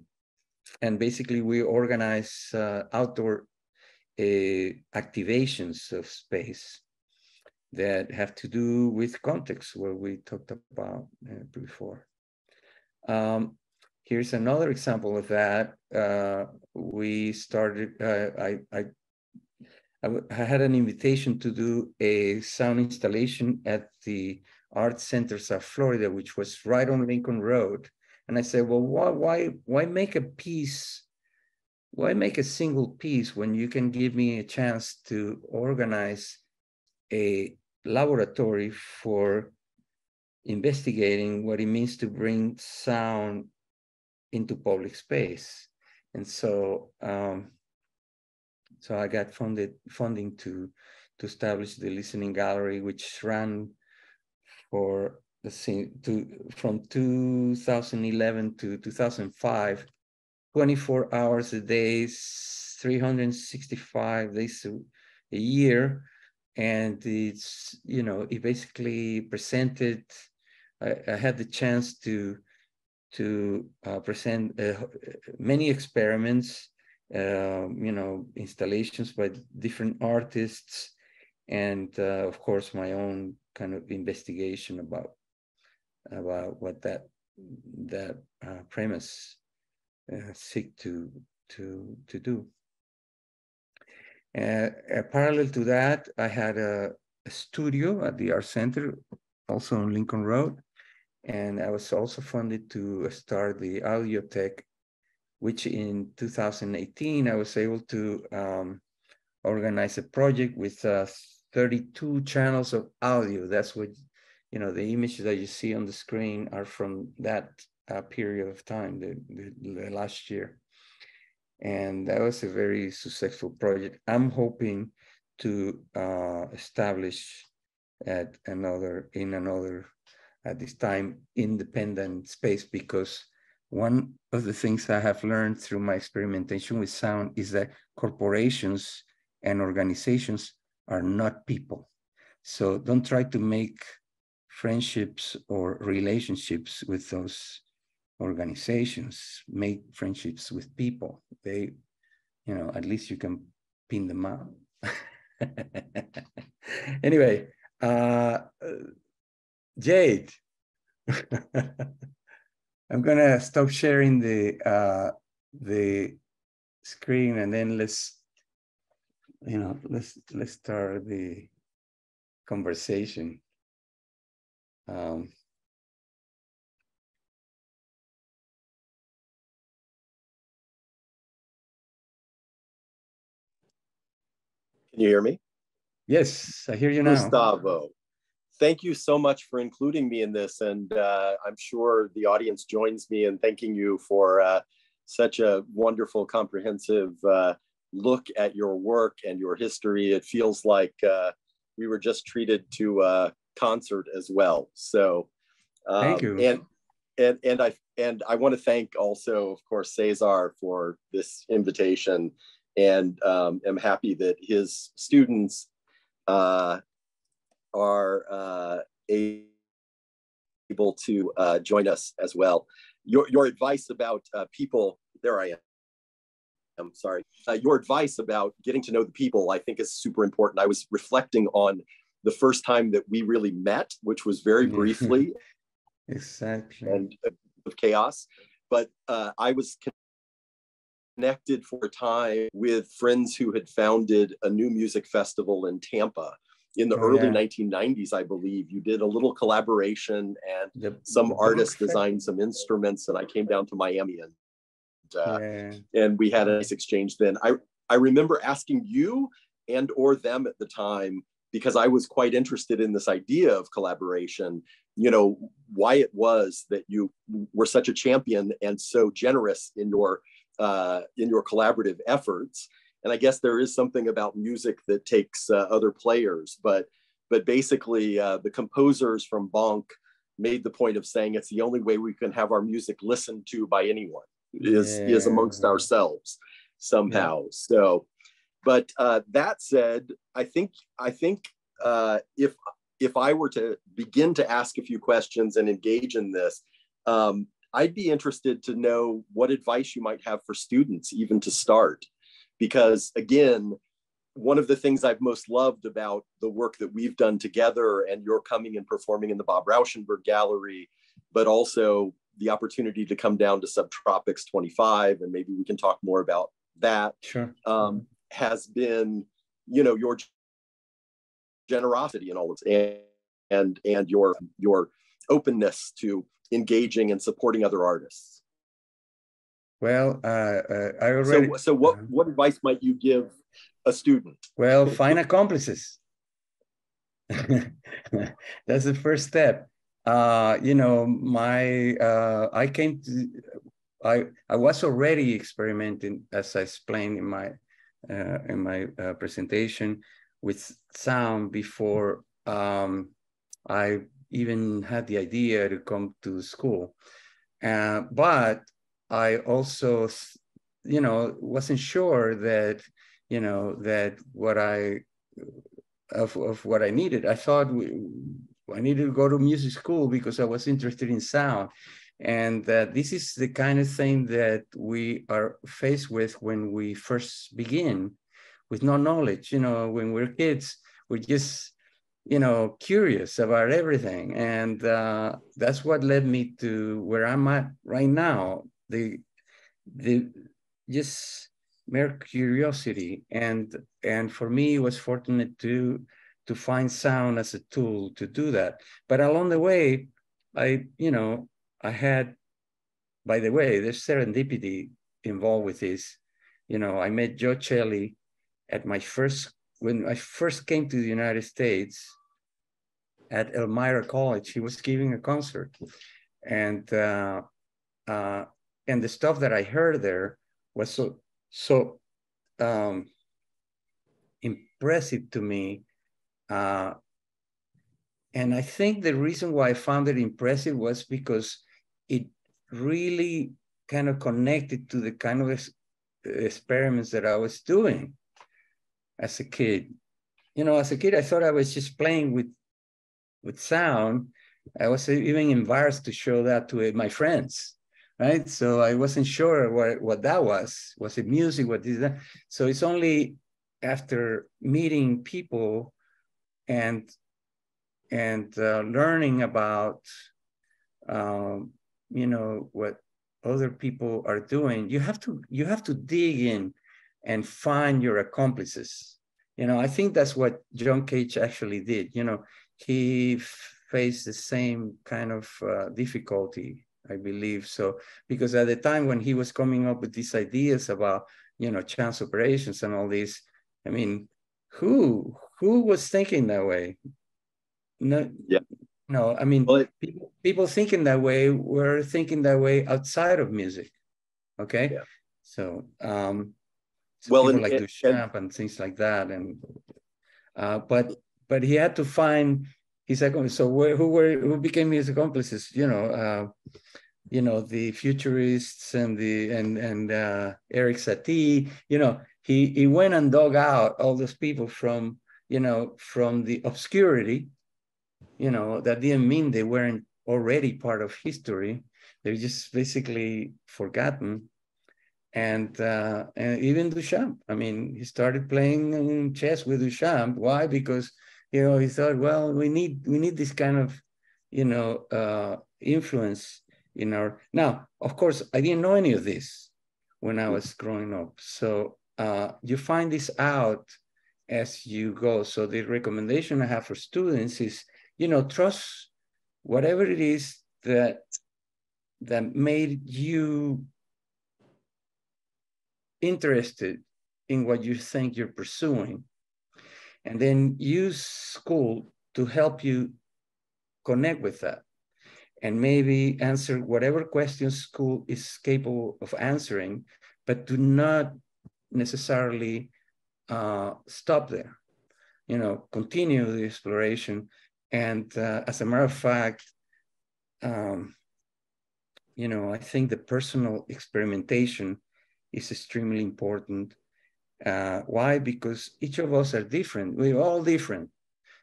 and basically, we organize uh, outdoor uh, activations of space that have to do with context, where we talked about before. Um, here's another example of that. Uh, we started, uh, I, I, I had an invitation to do a sound installation at the Art Center South Florida, which was right on Lincoln Road. And I said, well, why, why, why make a piece? Why make a single piece when you can give me a chance to organize a laboratory for investigating what it means to bring sound into public space. And so, um, so I got funded funding to to establish the listening gallery, which ran for the to from 2011 to 2005, 24 hours a day, 365 days a, year, and it's you know it basically presented. I, I had the chance to to uh, present uh, many experiments, uh, you know, installations by different artists, and uh, of course my own kind of investigation about about what that that uh, premise uh, seek to to to do. A parallel to that, I had a, a studio at the Art Center, also on Lincoln Road, and I was also funded to start the Audiotheque, which in 2018, I was able to um, organize a project with uh, 32 channels of audio. That's what, you know, the images that you see on the screen are from that uh, period of time, the, the, the last year. And that was a very successful project. I'm hoping to uh, establish at another in another at this time independent space because one of the things I have learned through my experimentation with sound is that corporations and organizations are not people. So don't try to make friendships or relationships with those organizations. Make friendships with people. They, you know, at least you can pin them out. [LAUGHS] anyway, uh, Jade, [LAUGHS] I'm gonna stop sharing the uh, the screen and then let's you know let's let's start the conversation. Um,
Can you hear me?
Yes, I hear you now.
Gustavo, thank you so much for including me in this. And uh, I'm sure the audience joins me in thanking you for uh, such a wonderful, comprehensive uh, look at your work and your history. It feels like uh, we were just treated to a concert as well. So,
um, thank you.
And and and I and I want to thank also, of course, Cesar for this invitation, and um, am happy that his students uh, are uh, able to uh, join us as well. Your, your advice about uh, people, there I am. I'm sorry. Uh, your advice about getting to know the people, I think, is super important. I was reflecting on the first time that we really met, which was very briefly. [LAUGHS]
exactly.
And uh, of chaos, but uh, I was connected for a time with friends who had founded a new music festival in Tampa in the oh, early yeah. 1990s, I believe. You did a little collaboration, and the, some the artists designed some instruments, and I came down to Miami and uh, yeah. and we had a nice exchange. Then I I remember asking you and or them at the time because I was quite interested in this idea of collaboration. You know why it was that you were such a champion and so generous in your uh, in your collaborative efforts and I guess there is something about music that takes uh, other players, but but basically uh, the composers from Bonk made the point of saying it's the only way we can have our music listened to by anyone is yeah. is amongst ourselves somehow. Yeah. So, but uh, that said, I think I think uh, if if I were to begin to ask a few questions and engage in this, um, I'd be interested to know what advice you might have for students, even to start because again one of the things I've most loved about the work that we've done together and you're coming and performing in the Bob Rauschenberg Gallery, but also the opportunity to come down to Subtropics 25, and maybe we can talk more about that.
Sure.
Um, has been, you know, your generosity and all of this, and and and your your openness to engaging and supporting other artists.
Well, uh, uh, I already.
So, so what
uh,
what advice might you give a student?
Well, [LAUGHS] find accomplices. [LAUGHS] That's the first step. Uh, you know, my uh, I came to I I was already experimenting, as I explained in my uh, in my uh, presentation, with sound before um, I even had the idea to come to school. Uh, but I also, you know, wasn't sure that, you know, that what I, of, of what I needed. I thought we, I needed to go to music school because I was interested in sound. And that this is the kind of thing that we are faced with when we first begin with no knowledge. You know, when we're kids, we're just you know, curious about everything. And uh, that's what led me to where I'm at right now. The, the just mere curiosity. And, and for me, it was fortunate to, to find sound as a tool to do that. But along the way, I, you know, I had, by the way, there's serendipity involved with this. You know, I met Joe Celli at my first when I first came to the United States at Elmira College, he was giving a concert, and uh, uh, and the stuff that I heard there was so so um, impressive to me. Uh, and I think the reason why I found it impressive was because it really kind of connected to the kind of experiments that I was doing as a kid. You know, as a kid, I thought I was just playing with with sound. I was even embarrassed to show that to my friends, right? So I wasn't sure what, what that was. Was it music? What is that? So it's only after meeting people and and uh, learning about um, you know what other people are doing you have to you have to dig in and find your accomplices you know, I think that's what John Cage actually did. You know, he faced the same kind of uh, difficulty, I believe. So, because at the time when he was coming up with these ideas about, you know, chance operations and all this, I mean, who who was thinking that way? No,
yeah.
No, I mean, well, it, people, people thinking that way were thinking that way outside of music. Okay. Yeah. So, um, so well, people and, like Duchamp and, and things like that, and uh, but but he had to find his accomplices. So where, who were who became his accomplices? You know, uh, you know the futurists and the and and uh, Erik Satie. You know, he he went and dug out all those people from you know from the obscurity. You know that didn't mean they weren't already part of history. They're just basically forgotten and, uh, and even Duchamp. I mean, he started playing chess with Duchamp. Why? Because you know he thought, well, we need we need this kind of you know uh, influence in our. Now, of course, I didn't know any of this when I was growing up. So uh, you find this out as you go. So the recommendation I have for students is, you know, trust whatever it is that that made you interested in what you think you're pursuing, and then use school to help you connect with that and maybe answer whatever questions school is capable of answering, but do not necessarily uh, stop there. You know, continue the exploration. And uh, as a matter of fact, um, you know, I think the personal experimentation is extremely important. Uh, why? Because each of us are different. We're all different.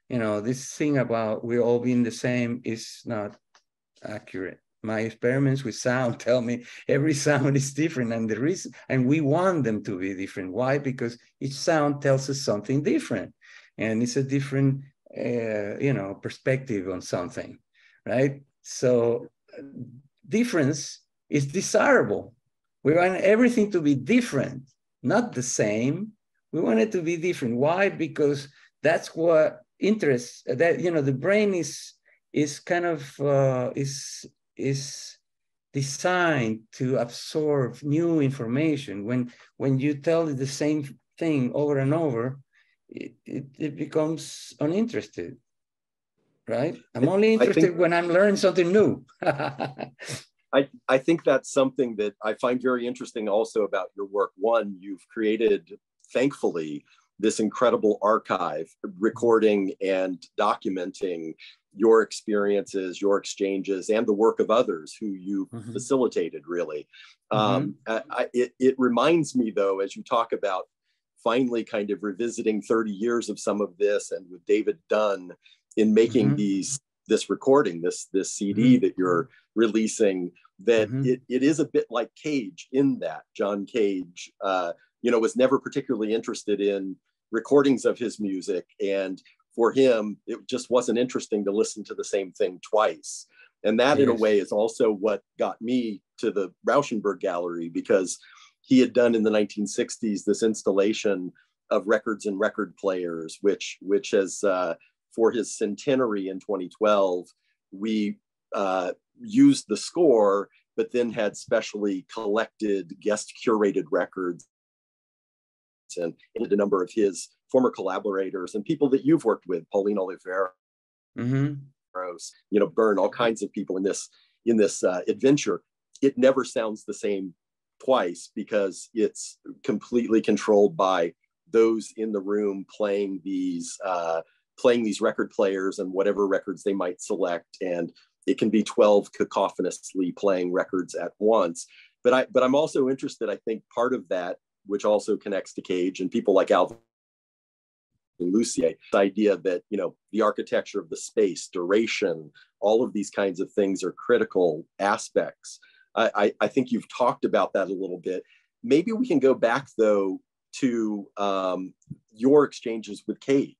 You know, this thing about we all being the same is not accurate. My experiments with sound [LAUGHS] tell me every sound is different, and the reason, and we want them to be different. Why? Because each sound tells us something different, and it's a different, uh, you know, perspective on something, right? So difference is desirable. We want everything to be different, not the same. We want it to be different. Why? Because that's what interests that you know the brain is is kind of uh, is is designed to absorb new information. When when you tell it the same thing over and over, it, it, it becomes uninterested. Right? I'm only interested think, when I'm learning something new. [LAUGHS]
I, I think that's something that I find very interesting also about your work. One, you've created, thankfully, this incredible archive recording and documenting your experiences, your exchanges, and the work of others who you mm-hmm. facilitated, really. Mm-hmm. Um, I, it, it reminds me, though, as you talk about finally kind of revisiting 30 years of some of this and with David Dunn in making mm-hmm. these this recording, this this CD mm-hmm. that you're releasing, that mm-hmm. it, it is a bit like Cage in that John Cage, uh, you know, was never particularly interested in recordings of his music, and for him, it just wasn't interesting to listen to the same thing twice. And that, yes. in a way, is also what got me to the Rauschenberg Gallery because he had done in the 1960s this installation of records and record players, which which has uh, for his centenary in 2012, we uh, used the score, but then had specially collected guest curated records and, a number of his former collaborators and people that you've worked with, Pauline Oliveros, mm-hmm. you know, Byrne, all kinds of people in this in this uh, adventure. It never sounds the same twice because it's completely controlled by those in the room playing these uh, playing these record players and whatever records they might select and it can be 12 cacophonously playing records at once but i but i'm also interested i think part of that which also connects to cage and people like alvin Lucier, the idea that you know the architecture of the space, duration, all of these kinds of things are critical aspects. I, I, I think you've talked about that a little bit. Maybe we can go back though to um, your exchanges with Cage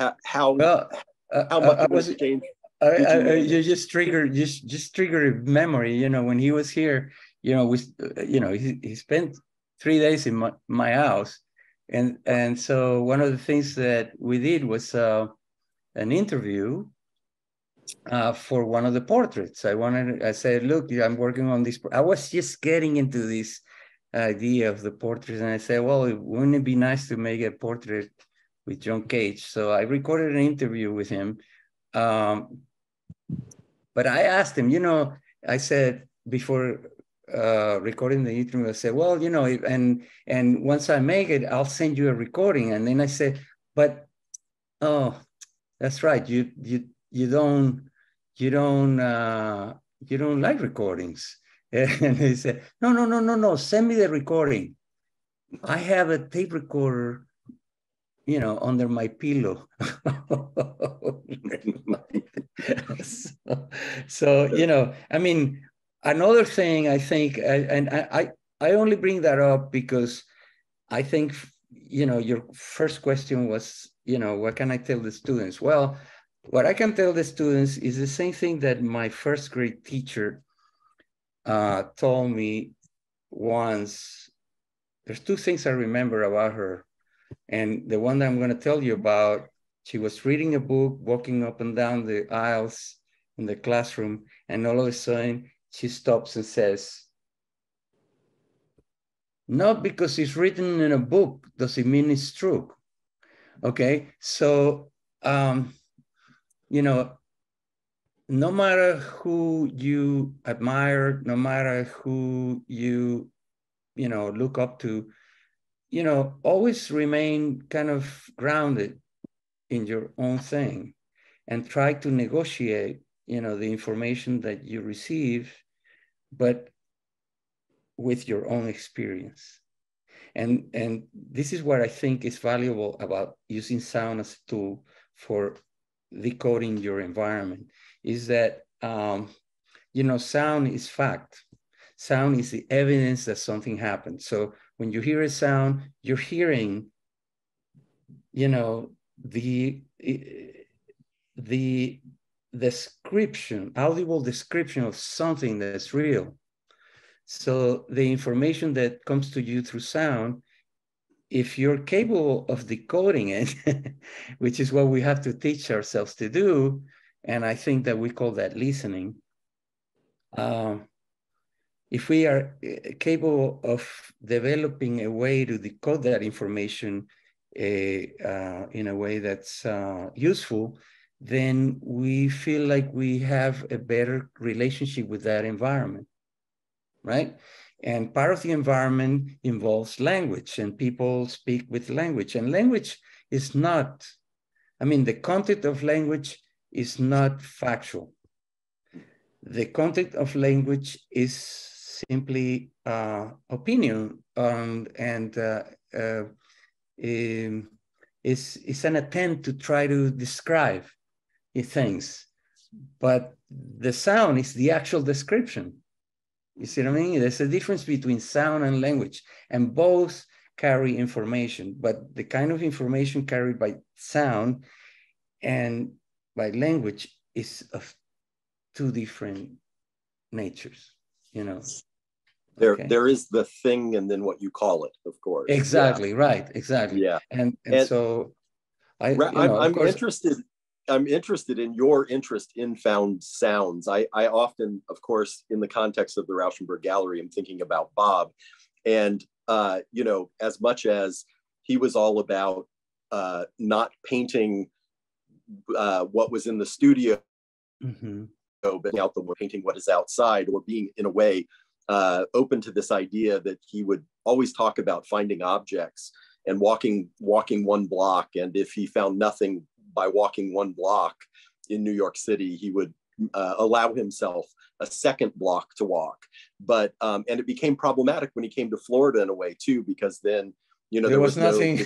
how how, well, uh, how much I, I was, exchange?
I, I, you just trigger just just trigger memory. You know, when he was here, you know, we you know he, he spent three days in my, my house, and and so one of the things that we did was uh, an interview uh, for one of the portraits. I wanted, I said, look, I'm working on this. I was just getting into this idea of the portraits, and I said, well, wouldn't it be nice to make a portrait with John Cage. So I recorded an interview with him. Um, but I asked him, you know, I said before uh, recording the interview, I said, well, you know, and and once I make it, I'll send you a recording. And then I said, but oh, that's right, you you you don't you don't uh, you don't like recordings. [LAUGHS] And he said, no, no, no, no, no, send me the recording. I have a tape recorder you know, under my pillow. [LAUGHS] so, so, you know, I mean, another thing I think, and I, I only bring that up because I think, you know, your first question was, you know, what can I tell the students? Well, what I can tell the students is the same thing that my first grade teacher uh, told me once. There's two things I remember about her. And the one that I'm going to tell you about, she was reading a book, walking up and down the aisles in the classroom, and all of a sudden she stops and says, not because it's written in a book does it mean it's true. Okay, so um, you know, no matter who you admire, no matter who you you know look up to, you know, always remain kind of grounded in your own thing and try to negotiate, you know, the information that you receive, but with your own experience. And, and this is what I think is valuable about using sound as a tool for decoding your environment is that, um, you know, sound is fact. Sound is the evidence that something happened. So when you hear a sound, you're hearing, you know, the the description, audible description of something that's real. So the information that comes to you through sound, if you're capable of decoding it, [LAUGHS] which is what we have to teach ourselves to do, and I think that we call that listening. Um, if we are uh, capable of developing a way to decode that information uh, uh, in a way that's uh, useful, then we feel like we have a better relationship with that environment, right? And part of the environment involves language, and people speak with language. And language is not, I mean, the content of language is not factual. The content of language is simply uh, opinion um, and uh, uh, um, is, is an attempt to try to describe things. But the sound is the actual description. You see what I mean? There's a difference between sound and language, and both carry information, but the kind of information carried by sound and by language is of two different natures, you know.
There, okay. there is the thing, and then what you call it, of course.
Exactly yeah. right. Exactly.
Yeah.
And and, and so, I,
you know, I'm, interested. I'm interested in your interest in found sounds. I, I often, of course, in the context of the Rauschenberg Gallery, I'm thinking about Bob, and uh, you know, as much as he was all about uh, not painting uh, what was in the studio, mm-hmm. but out the painting what is outside, or being in a way uh, open to this idea that he would always talk about finding objects and walking walking one block, and if he found nothing by walking one block in New York City, he would uh, allow himself a second block to walk. But um, and it became problematic when he came to Florida in a way too, because then you know
there, there was, was, nothing.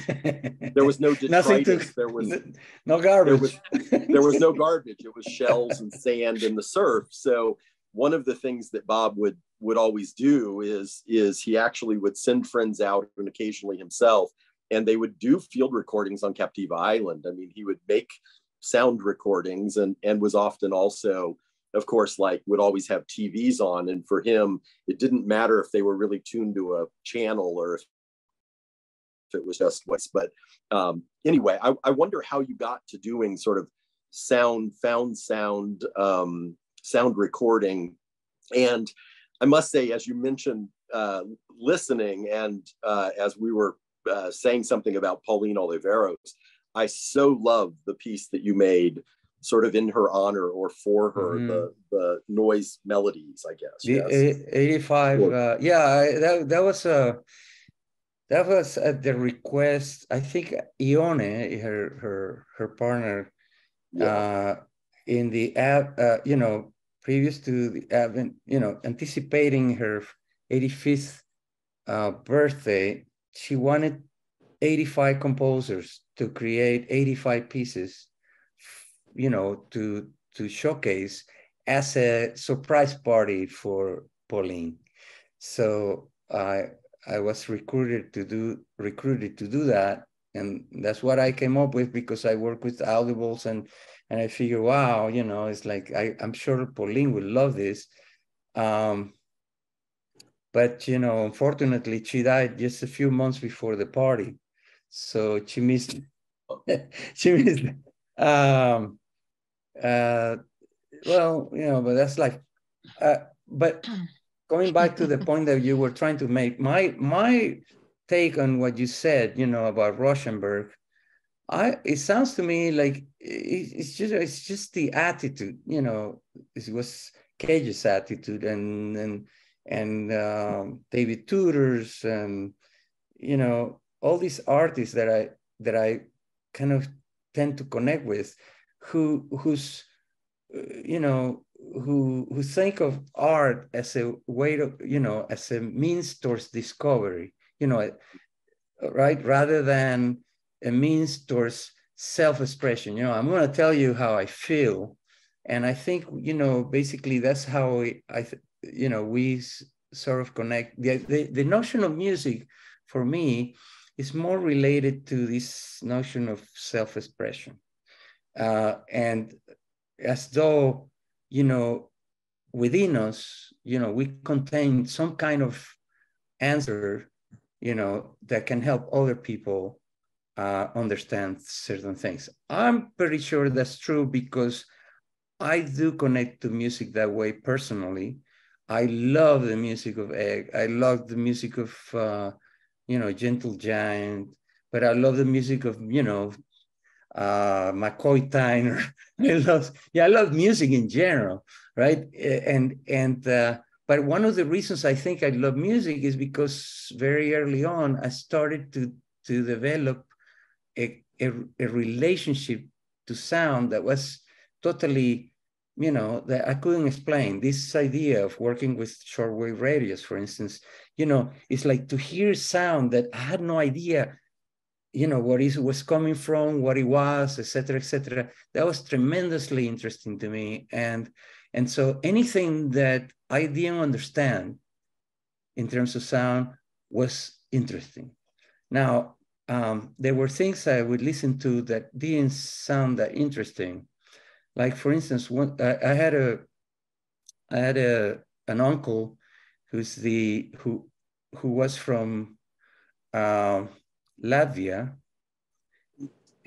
No, [LAUGHS] there was no [LAUGHS] detritus. To, there was [LAUGHS]
no garbage.
There was, there was no garbage. It was shells and sand and the surf. So one of the things that Bob would would always do is is he actually would send friends out and occasionally himself and they would do field recordings on Captiva Island. I mean, he would make sound recordings and and was often also of course like would always have TVs on. And for him it didn't matter if they were really tuned to a channel or if it was just what's but um, anyway I, I wonder how you got to doing sort of sound found sound um, sound recording. And I must say as you mentioned uh, listening and uh, as we were uh, saying something about Pauline Oliveros. I so love the piece that you made sort of in her honor or for her mm-hmm. the the noise melodies i guess
the yes. 85 uh, yeah that, that was a that was at the request i think ione her her her partner yeah. uh in the uh, you know previous to the advent you know anticipating her 85th uh, birthday she wanted 85 composers to create 85 pieces, you know, to to showcase as a surprise party for Pauline. So I I was recruited to do recruited to do that, and that's what I came up with because I work with audibles and and I figure, wow, you know, it's like I, I'm sure Pauline will love this. Um, but you know, unfortunately, she died just a few months before the party, so she missed. [LAUGHS] she missed. Um, uh, well, you know, but that's like. Uh, but going back to the point that you were trying to make, my my take on what you said, you know, about Rauschenberg, I it sounds to me like it, it's just it's just the attitude, you know, it was Cage's attitude and and and um, David Tudor's and you know all these artists that I that I kind of tend to connect with, who who's uh, you know who who think of art as a way to you know as a means towards discovery, you know, right rather than a means towards self-expression. You know, I'm going to tell you how I feel, and I think you know basically that's how I, I you know, we sort of connect. The, the, the notion of music for me is more related to this notion of self-expression. Uh, and as though, you know, within us, you know, we contain some kind of answer, you know, that can help other people uh, understand certain things. I'm pretty sure that's true because I do connect to music that way personally. I love the music of Egg. I love the music of, uh, you know, Gentle Giant, but I love the music of, you know, uh, McCoy Tyner. [LAUGHS] I love, yeah, I love music in general, right? And and uh, but one of the reasons I think I love music is because very early on I started to to develop a, a, a relationship to sound that was totally, you know, that I couldn't explain. This idea of working with shortwave radios, for instance, you know, it's like to hear sound that I had no idea you know, what it was coming from, what it was, etc., etc. That was tremendously interesting to me. And, and so anything that I didn't understand in terms of sound was interesting. Now, um, there were things I would listen to that didn't sound that interesting. Like for instance, one, I, I had a, I had a, an uncle who's the, who, who was from, uh, Latvia,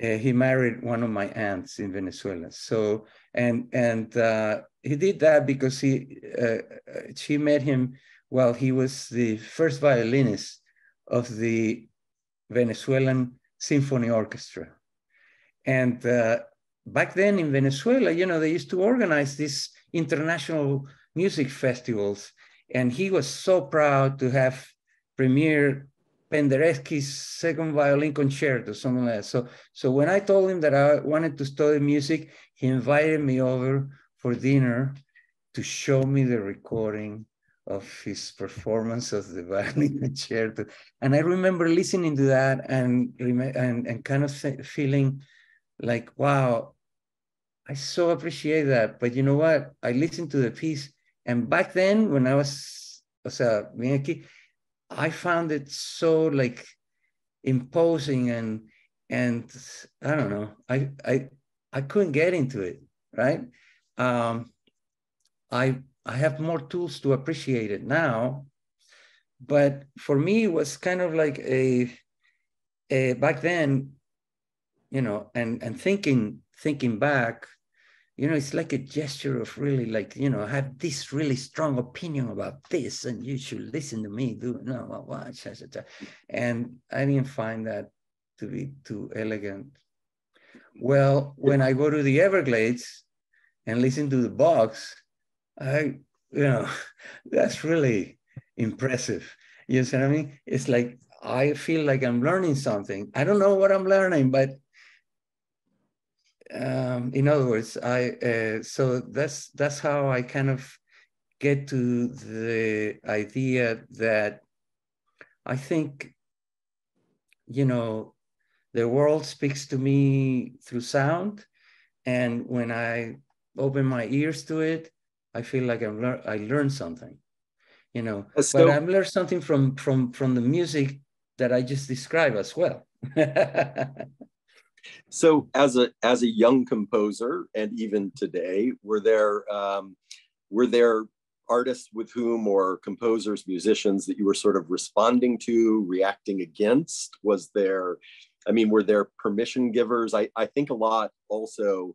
uh, he married one of my aunts in Venezuela. So and and uh, he did that because he uh, she met him while he was the first violinist of the Venezuelan symphony orchestra. And uh, back then in Venezuela, you know, they used to organize these international music festivals, and he was so proud to have premiered Penderecki's second violin concerto, something like that. So, so when I told him that I wanted to study music, he invited me over for dinner to show me the recording of his performance of the [LAUGHS] violin concerto. And I remember listening to that and and, and kind of feeling like, wow, I so appreciate that. But you know what? I listened to the piece, and back then when I was, o sea, bien aquí, I found it so like imposing and and I don't know. I I I couldn't get into it, right? Um, I I have more tools to appreciate it now, but for me it was kind of like a, a back then, you know, and and thinking thinking back, you know, it's like a gesture of really like, you know, I have this really strong opinion about this and you should listen to me, do no, watch, and I didn't find that to be too elegant. Well, when I go to the Everglades and listen to the Bugs, I, you know, [LAUGHS] that's really impressive. You see what I mean? It's like I feel like I'm learning something. I don't know what I'm learning, but um, in other words, I uh, so that's that's how I kind of get to the idea that I think, you know, the world speaks to me through sound, and when I open my ears to it, I feel like I'm lear- I learned something, you know. So, but I've learned something from from from the music that I just described as well. [LAUGHS]
So as a as a young composer, and even today, were there um, were there artists with whom or composers, musicians that you were sort of responding to, reacting against? Was there, I mean, were there permission givers? I, I think a lot also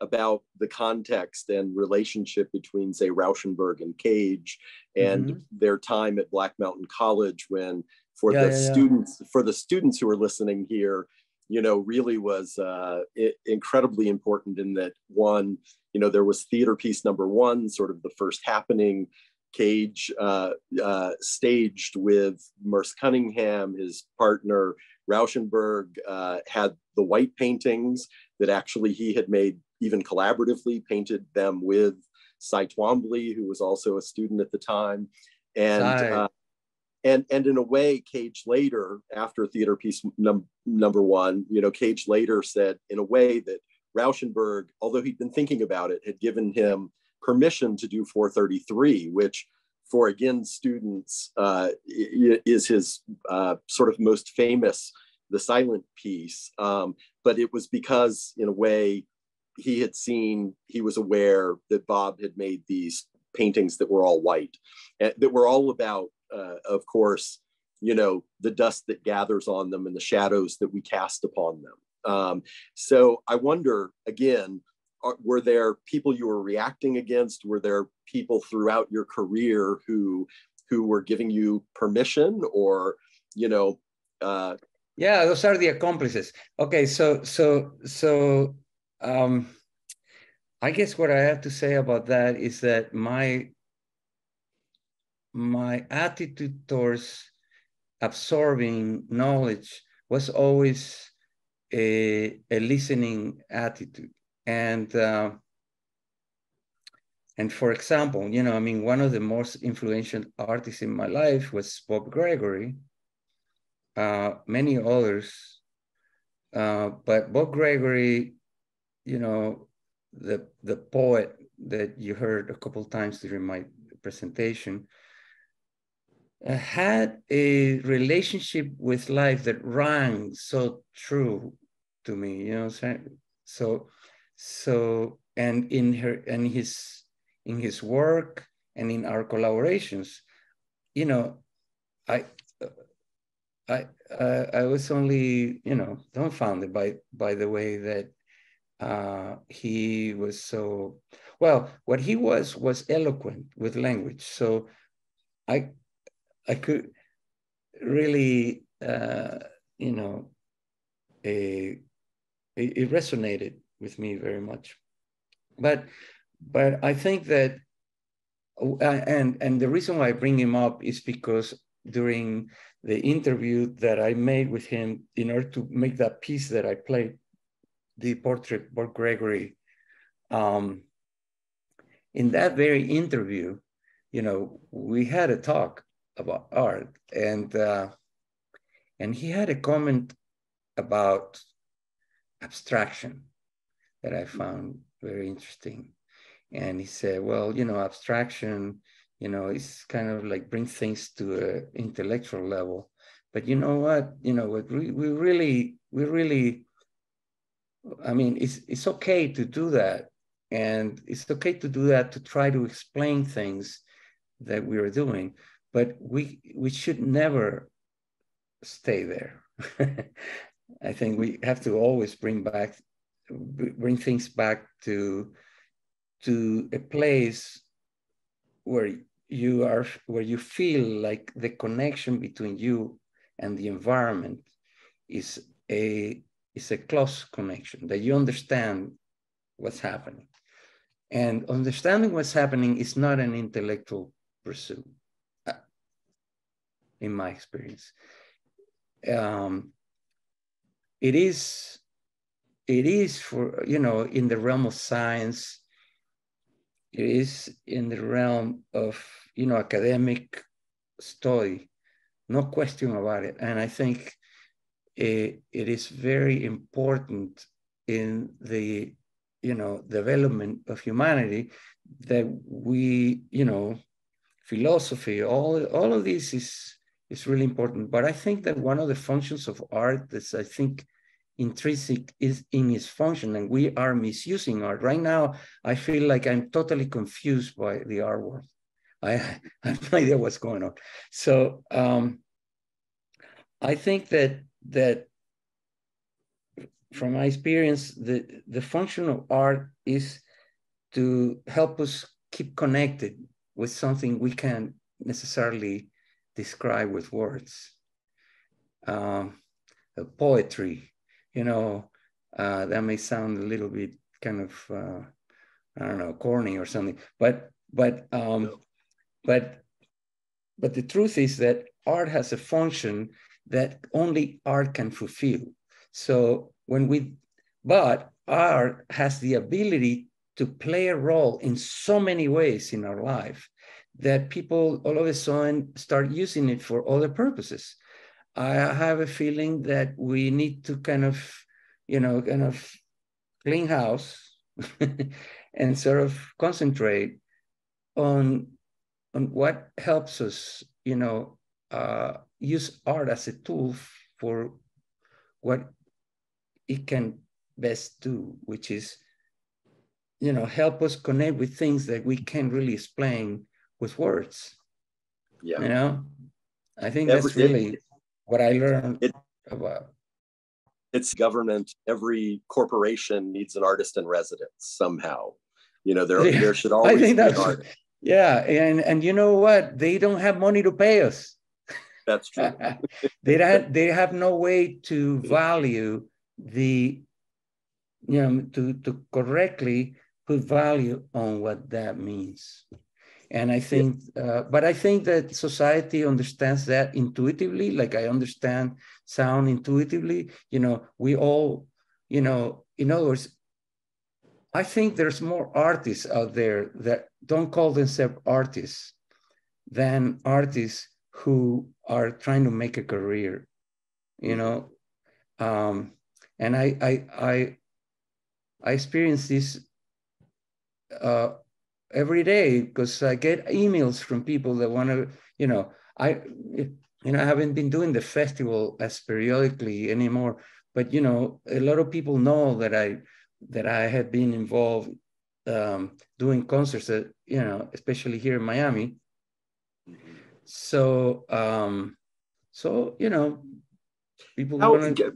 about the context and relationship between, say, Rauschenberg and Cage and mm-hmm. their time at Black Mountain College when for yeah, the yeah, students yeah. for the students who are listening here you know, really was uh, incredibly important in that one, you know, there was theater piece number one, sort of the first happening Cage uh, uh, staged with Merce Cunningham, his partner Rauschenberg, uh, had the white paintings that actually he had made even collaboratively, painted them with Cy Twombly, who was also a student at the time. And and and in a way cage later after theater piece num- number one you know cage later said in a way that rauschenberg although he'd been thinking about it had given him permission to do 433 which for again students uh, is his uh, sort of most famous the silent piece. Um, but it was because in a way he had seen, he was aware that Bob had made these paintings that were all white, eh, that were all about, uh, of course, you know, the dust that gathers on them and the shadows that we cast upon them. Um, so I wonder again, are, were there people you were reacting against? Were there people throughout your career who who were giving you permission, or you know? Uh,
yeah, those are the accomplices. Okay, so so so um, I guess what I have to say about that is that my my attitude towards absorbing knowledge was always a, a listening attitude. And uh, and for example, you know, I mean, one of the most influential artists in my life was Bob Gregory. Uh, many others, uh, but Bob Gregory, you know, the the poet that you heard a couple times during my presentation, had a relationship with life that rang so true to me. You know, so so and in her and his in his work and in our collaborations, you know, I I uh, I was only you know dumbfounded by by the way that uh, he was so well. What he was was eloquent with language. So I I could really uh, you know a, it, it resonated with me very much. But but I think that uh, and and the reason why I bring him up is because during the interview that I made with him in order to make that piece that I played, the portrait of Gregory, um, in that very interview, you know, we had a talk about art, and uh, and he had a comment about abstraction that I found very interesting. And he said, well, you know, abstraction, you know, is kind of like bring things to an intellectual level. But you know what? You know what? We, we really, we really, I mean, it's it's okay to do that, and it's okay to do that to try to explain things that we are doing. But we we should never stay there. [LAUGHS] I think we have to always bring back bring things back to to a place where you are where you feel like the connection between you and the environment is a is a close connection that you understand what's happening and understanding what's happening is not an intellectual pursuit in my experience. Um, it is it is for you know in the realm of science it is in the realm of you know academic study no question about it. And i think it, it is very important in the you know development of humanity that we you know philosophy all all of this is is really important. But i think that one of the functions of art is i think intrinsic is in its function and we are misusing art. Right now i feel like i'm totally confused by the art world i, [LAUGHS] I have no idea what's going on. So um, i think that that from my experience the the function of art is to help us keep connected with something we can't necessarily describe with words. Um, poetry you know, uh, that may sound a little bit kind of, uh, I don't know, corny or something, but, but, um, but, but the truth is that art has a function that only art can fulfill. So when we, but art has the ability to play a role in so many ways in our life that people all of a sudden start using it for other purposes. I have a feeling that we need to kind of, you know, kind of clean house [LAUGHS] and sort of concentrate on on what helps us, you know, uh, use art as a tool for what it can best do, which is you know, help us connect with things that we can't really explain with words.
Yeah.
You know, I think
Every-
that's really
it-
what I learned
it-
about.
it's government every corporation needs an artist in residence somehow you know there
Yeah,
there should [LAUGHS] always I
think
be an
that's
artist
yeah, and and you know what? They don't have money to pay us.
that's true
they don't, they have no way to value the you know to to correctly put value on what that means and i think uh, but i think that society understands that intuitively. Like i understand sound intuitively. You know we all you know in other words i think there's more artists out there that don't call themselves artists than artists who are trying to make a career you know? Um and i i i i experience this uh every day because i get emails from people that want to you know i you know i haven't been doing the festival as periodically anymore but you know a lot of people know that i that i have been involved um doing concerts that you know especially here in miami. So um so you know people
How,
want to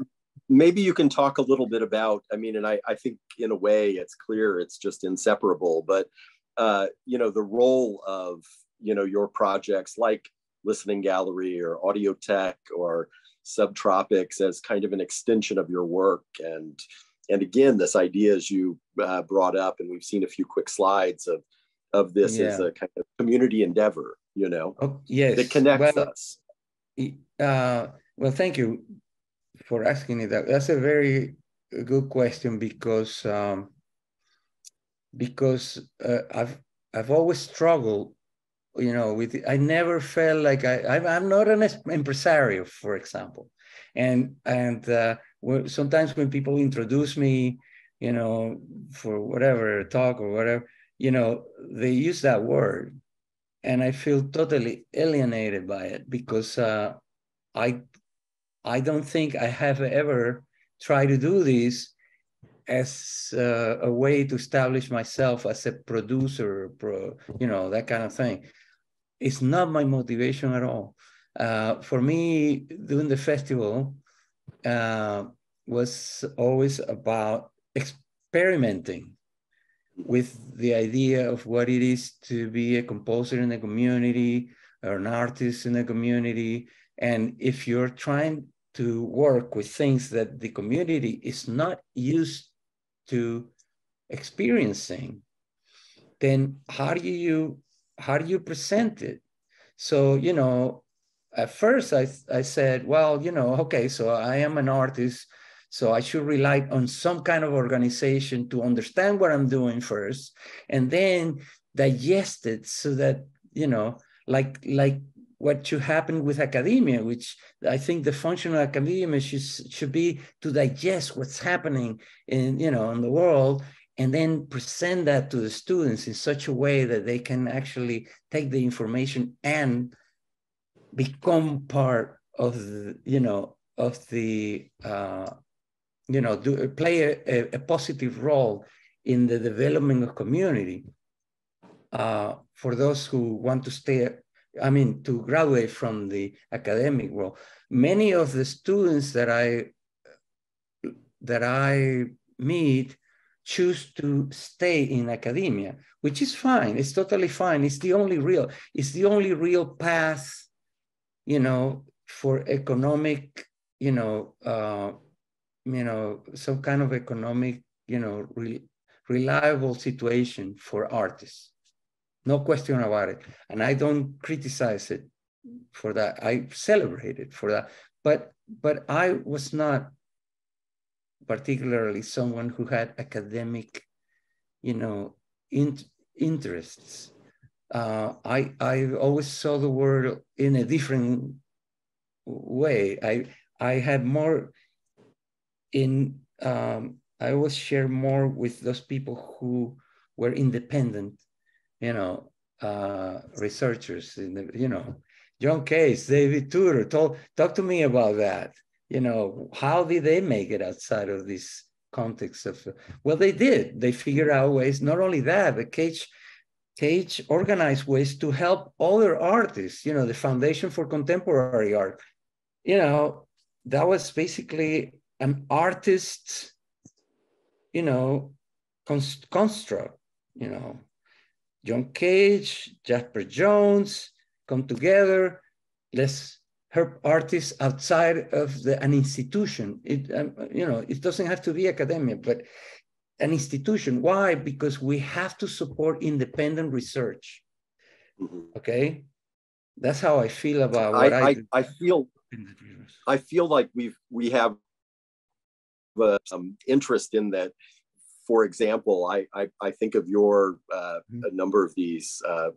maybe you can talk a little bit about i mean and i i think in a way it's clear it's just inseparable but uh you know the role of you know your projects like listening gallery or Audiotheque or subtropics as kind of an extension of your work. And and again this idea as you uh, brought up and we've seen a few quick slides of of this as a kind of community endeavor you know
oh, yes.
that connects
well,
us.
Uh, well, thank you for asking it. That. That's a very good question because um, because uh, I've I've always struggled, you know, with I never felt like I I'm, not an es- impresario, for example, and and uh, sometimes when people introduce me, you know, for whatever talk or whatever, you know, they use that word, and I feel totally alienated by it because uh, I I don't think I have ever tried to do this as uh, a way to establish myself as a producer, pro, you know, that kind of thing. It's not my motivation at all. Uh, for me, doing the festival uh, was always about experimenting with the idea of what it is to be a composer in a community or an artist in a community. And if you're trying to work with things that the community is not used to experiencing, then how do you how do you present it? So, you know, at first I, I said, well, you know, okay, so I am an artist, so I should rely on some kind of organization to understand what I'm doing first, and then digest it so that, you know, like like what should happen with academia, which I think the function of academia should, should be to digest what's happening in, you know, in the world and then present that to the students in such a way that they can actually take the information and become part of the, you know, of the, uh, you know, do, play a, a positive role in the development of community. Uh, for those who want to stay I mean, to graduate from the academic world. Many of the students that I that I meet choose to stay in academia, which is fine. It's totally fine. It's the only real. It's the only real path, you know, for economic, you know, uh, you know, some kind of economic, you know, re reliable situation for artists no question about it. And I don't criticize it for that. I celebrate it for that. But but I was not particularly someone who had academic, you know, in, interests. Uh, I I always saw the world in a different way. I I had more in um, I always share more with those people who were independent you know, uh, researchers in the, you know, John Cage, David Tudor, told, talk to me about that. You know, how did they make it outside of this context of well they did. They figured out ways not only that but cage cage organized ways to help other artists you know the foundation for contemporary art. You know that was basically an artist you know const- construct you know john cage jasper johns come together let's help artists outside of the, an institution. It, um, you know, it doesn't have to be academic, but an institution. Why? Because we have to support independent research. Mm-hmm. Okay, that's how I feel about what I.
I, I, I feel. I feel like we've we have uh, some interest in that. For example, I I, I think of your uh, mm-hmm. a number of these. Uh,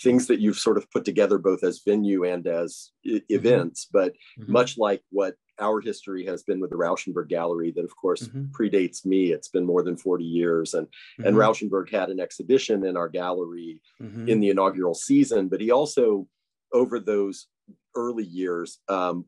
things that you've sort of put together both as venue and as I- mm-hmm. events, but mm-hmm. much like what our history has been with the Rauschenberg Gallery, that of course mm-hmm. predates me. It's been more than 40 years. And, mm-hmm. and Rauschenberg had an exhibition in our gallery mm-hmm. in the inaugural season, but he also, over those early years, um,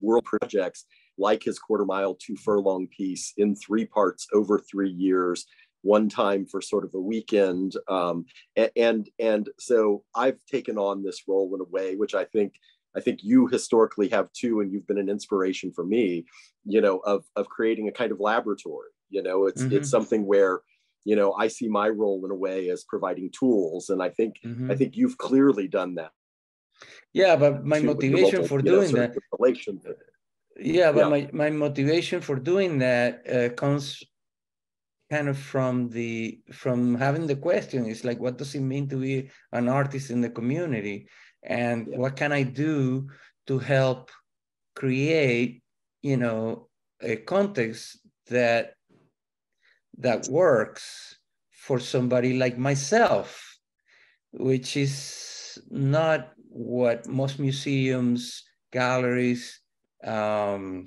world projects like his quarter mile two furlong piece in three parts over three years one time for sort of a weekend. Um, and, and, and so I've taken on this role in a way which I think I think you historically have too, and you've been an inspiration for me, you know, of of creating a kind of laboratory. You know, it's mm-hmm. it's something where, you know, I see my role in a way as providing tools, and I think mm-hmm. I think you've clearly done that.
Yeah, but my motivation for doing know, that. Relation yeah, but yeah. my, my motivation for doing that uh, comes kind of from the from having the question is like what does it mean to be an artist in the community and yeah. what can i do to help create you know a context that that works for somebody like myself which is not what most museums galleries um,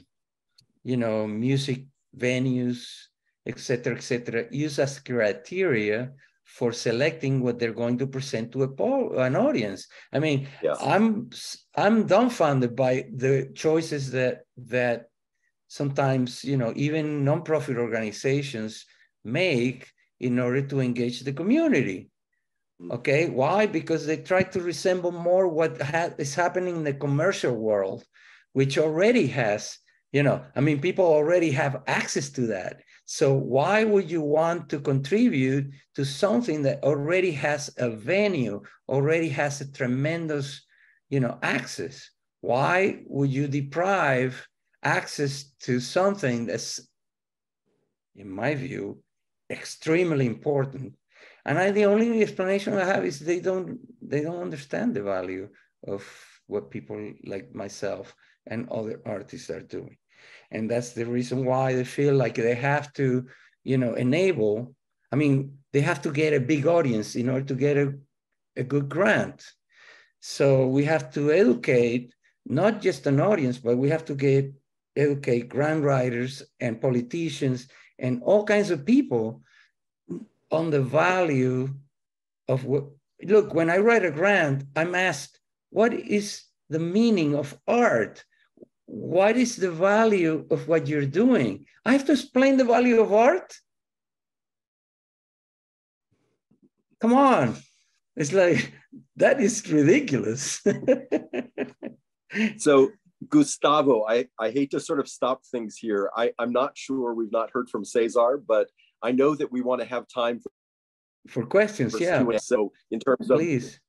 you know music venues etc., etc., use as criteria for selecting what they're going to present to a an audience. I mean, yes. I'm I'm dumbfounded by the choices that that sometimes you know even nonprofit organizations make in order to engage the community. Mm. Okay, why? Because they try to resemble more what ha- is happening in the commercial world, which already has, you know, I mean, people already have access to that. So why would you want to contribute to something that already has a venue, already has a tremendous, you know, access? Why would you deprive access to something that's, in my view, extremely important? And I, the only explanation I have is they don't they don't understand the value of what people like myself and other artists are doing. And that's the reason why they feel like they have to you know enable i mean they have to get a big audience in order to get a, a good grant. So we have to educate not just an audience but we have to get educate grant writers and politicians and all kinds of people on the value of what look when i write a grant i'm asked what is the meaning of art what is the value of what you're doing? I have to explain the value of art. Come on. It's like, that is ridiculous. [LAUGHS]
so, Gustavo, I, I hate to sort of stop things here. I, I'm not sure we've not heard from Cesar, but I know that we want to have time for,
for questions. For yeah.
So, in terms of.
Please.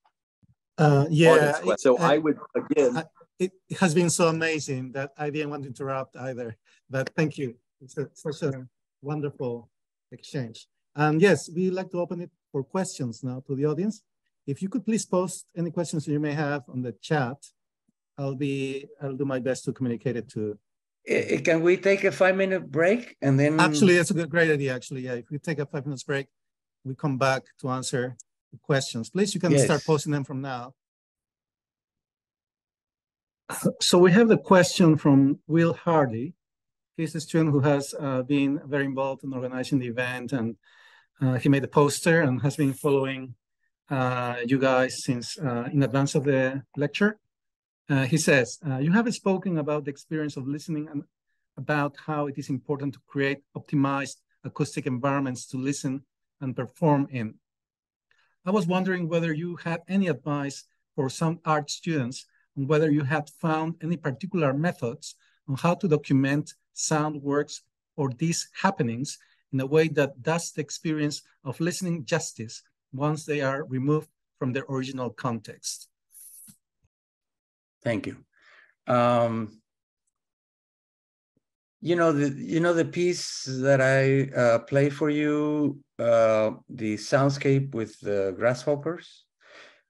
Uh, yeah.
So, I would, again
it has been so amazing that I didn't want to interrupt either. But thank you. It's a, such a wonderful exchange. And yes, we'd like to open it for questions now to the audience. If you could please post any questions you may have on the chat, I'll be I'll do my best to communicate it to.
Eh, eh, can we take a five minute break and then?
Actually, that's a good, great idea. Actually, yeah. If we take a five minutes break, we come back to answer the questions. Please, you can yes. start posting them from now. So we have the question from Will Hardy. He's a student who has uh, been very involved in organizing the event and uh, he made a poster and has been following uh, you guys since uh, in advance of the lecture. Uh, he says, uh, you have spoken about the experience of listening and about how it is important to create optimized acoustic environments to listen and perform in. I was wondering whether you had any advice for some art students and whether you had found any particular methods on how to document sound works or these happenings in a way that does the experience of listening justice once they are removed from their original context.
Thank you. Um, you know the you know the piece that I uh, play for you, uh, the soundscape with the grasshoppers.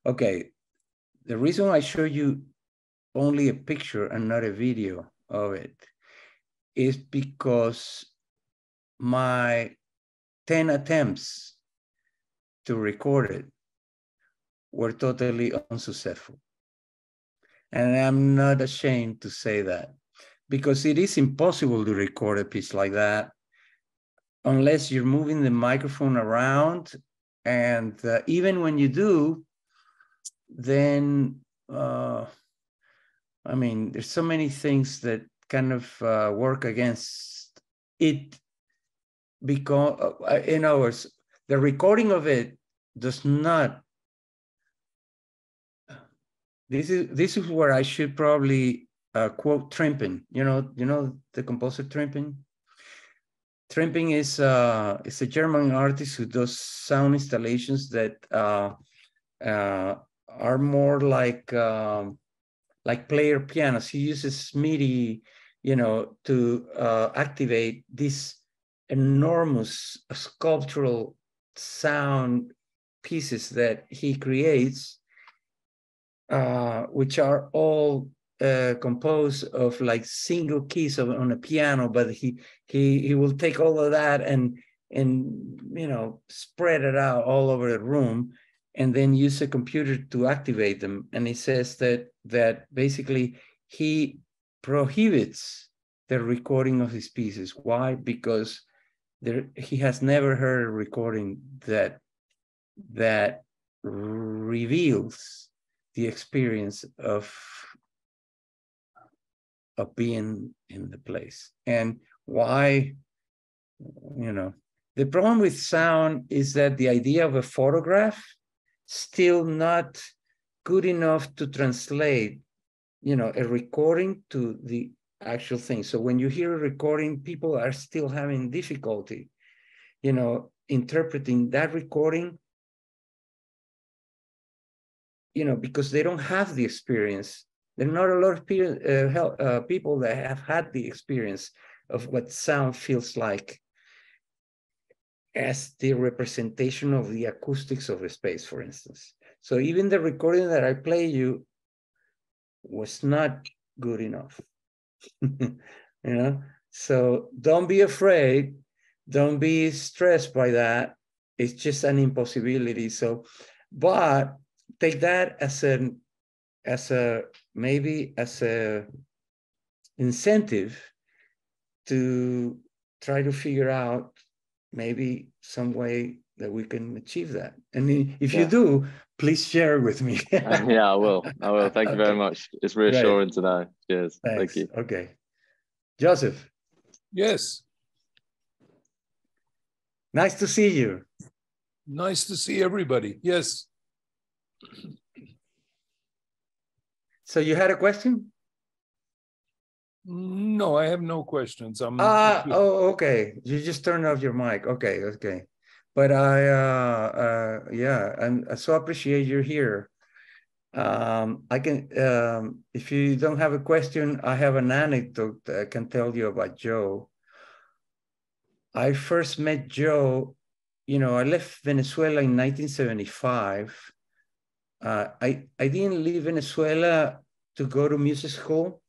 Okay, the reason I show you only a picture and not a video of it is because my 10 attempts to record it were totally unsuccessful. And I'm not ashamed to say that because it is impossible to record a piece like that unless you're moving the microphone around. And uh, even when you do, then, uh, I mean, there's so many things that kind of uh, work against it because, uh, in other words, the recording of it does not this is this is where I should probably uh, quote Trimpin. You know, you know the composer Trimpin. Trimpin is uh, is a German artist who does sound installations that uh, uh, are more like um, like player pianos. He uses MIDI, you know, to uh, activate these enormous sculptural sound pieces that he creates uh, which are all uh, composed of like single keys of, on a piano, but he he he will take all of that and and you know spread it out all over the room, and then use a computer to activate them. And he says that that basically he prohibits the recording of his pieces. Why? Because there he has never heard a recording that that reveals the experience of of being in the place and why you know the problem with sound is that the idea of a photograph still not good enough to translate you know a recording to the actual thing so when you hear a recording people are still having difficulty you know interpreting that recording you know, because they don't have the experience. There are not a lot of people, uh, uh, people that have had the experience of what sound feels like as the representation of the acoustics of a space, for instance. So even the recording that I play you was not good enough. [LAUGHS] you know, so don't be afraid, don't be stressed by that. It's just an impossibility. So, but take that as an as a maybe as a incentive to try to figure out maybe some way that we can achieve that. And if yeah. you do, please share it with me. [LAUGHS]
yeah, I will. I will. Thank you very much. It's reassuring right. to know. Cheers. Thanks. Thank you.
Okay. Joseph.
Yes.
Nice to see you.
Nice to see everybody. Yes.
So you had a question?
No, I have no questions.
I'm ah, oh, okay. You just turned off your mic. Okay, okay. But I, uh, uh, yeah, and I so appreciate you're here. Um, I can, um, if you don't have a question, I have an anecdote that I can tell you about Joe. I first met Joe, you know, I left Venezuela in 1975 uh, I, I didn't leave Venezuela to go to music school,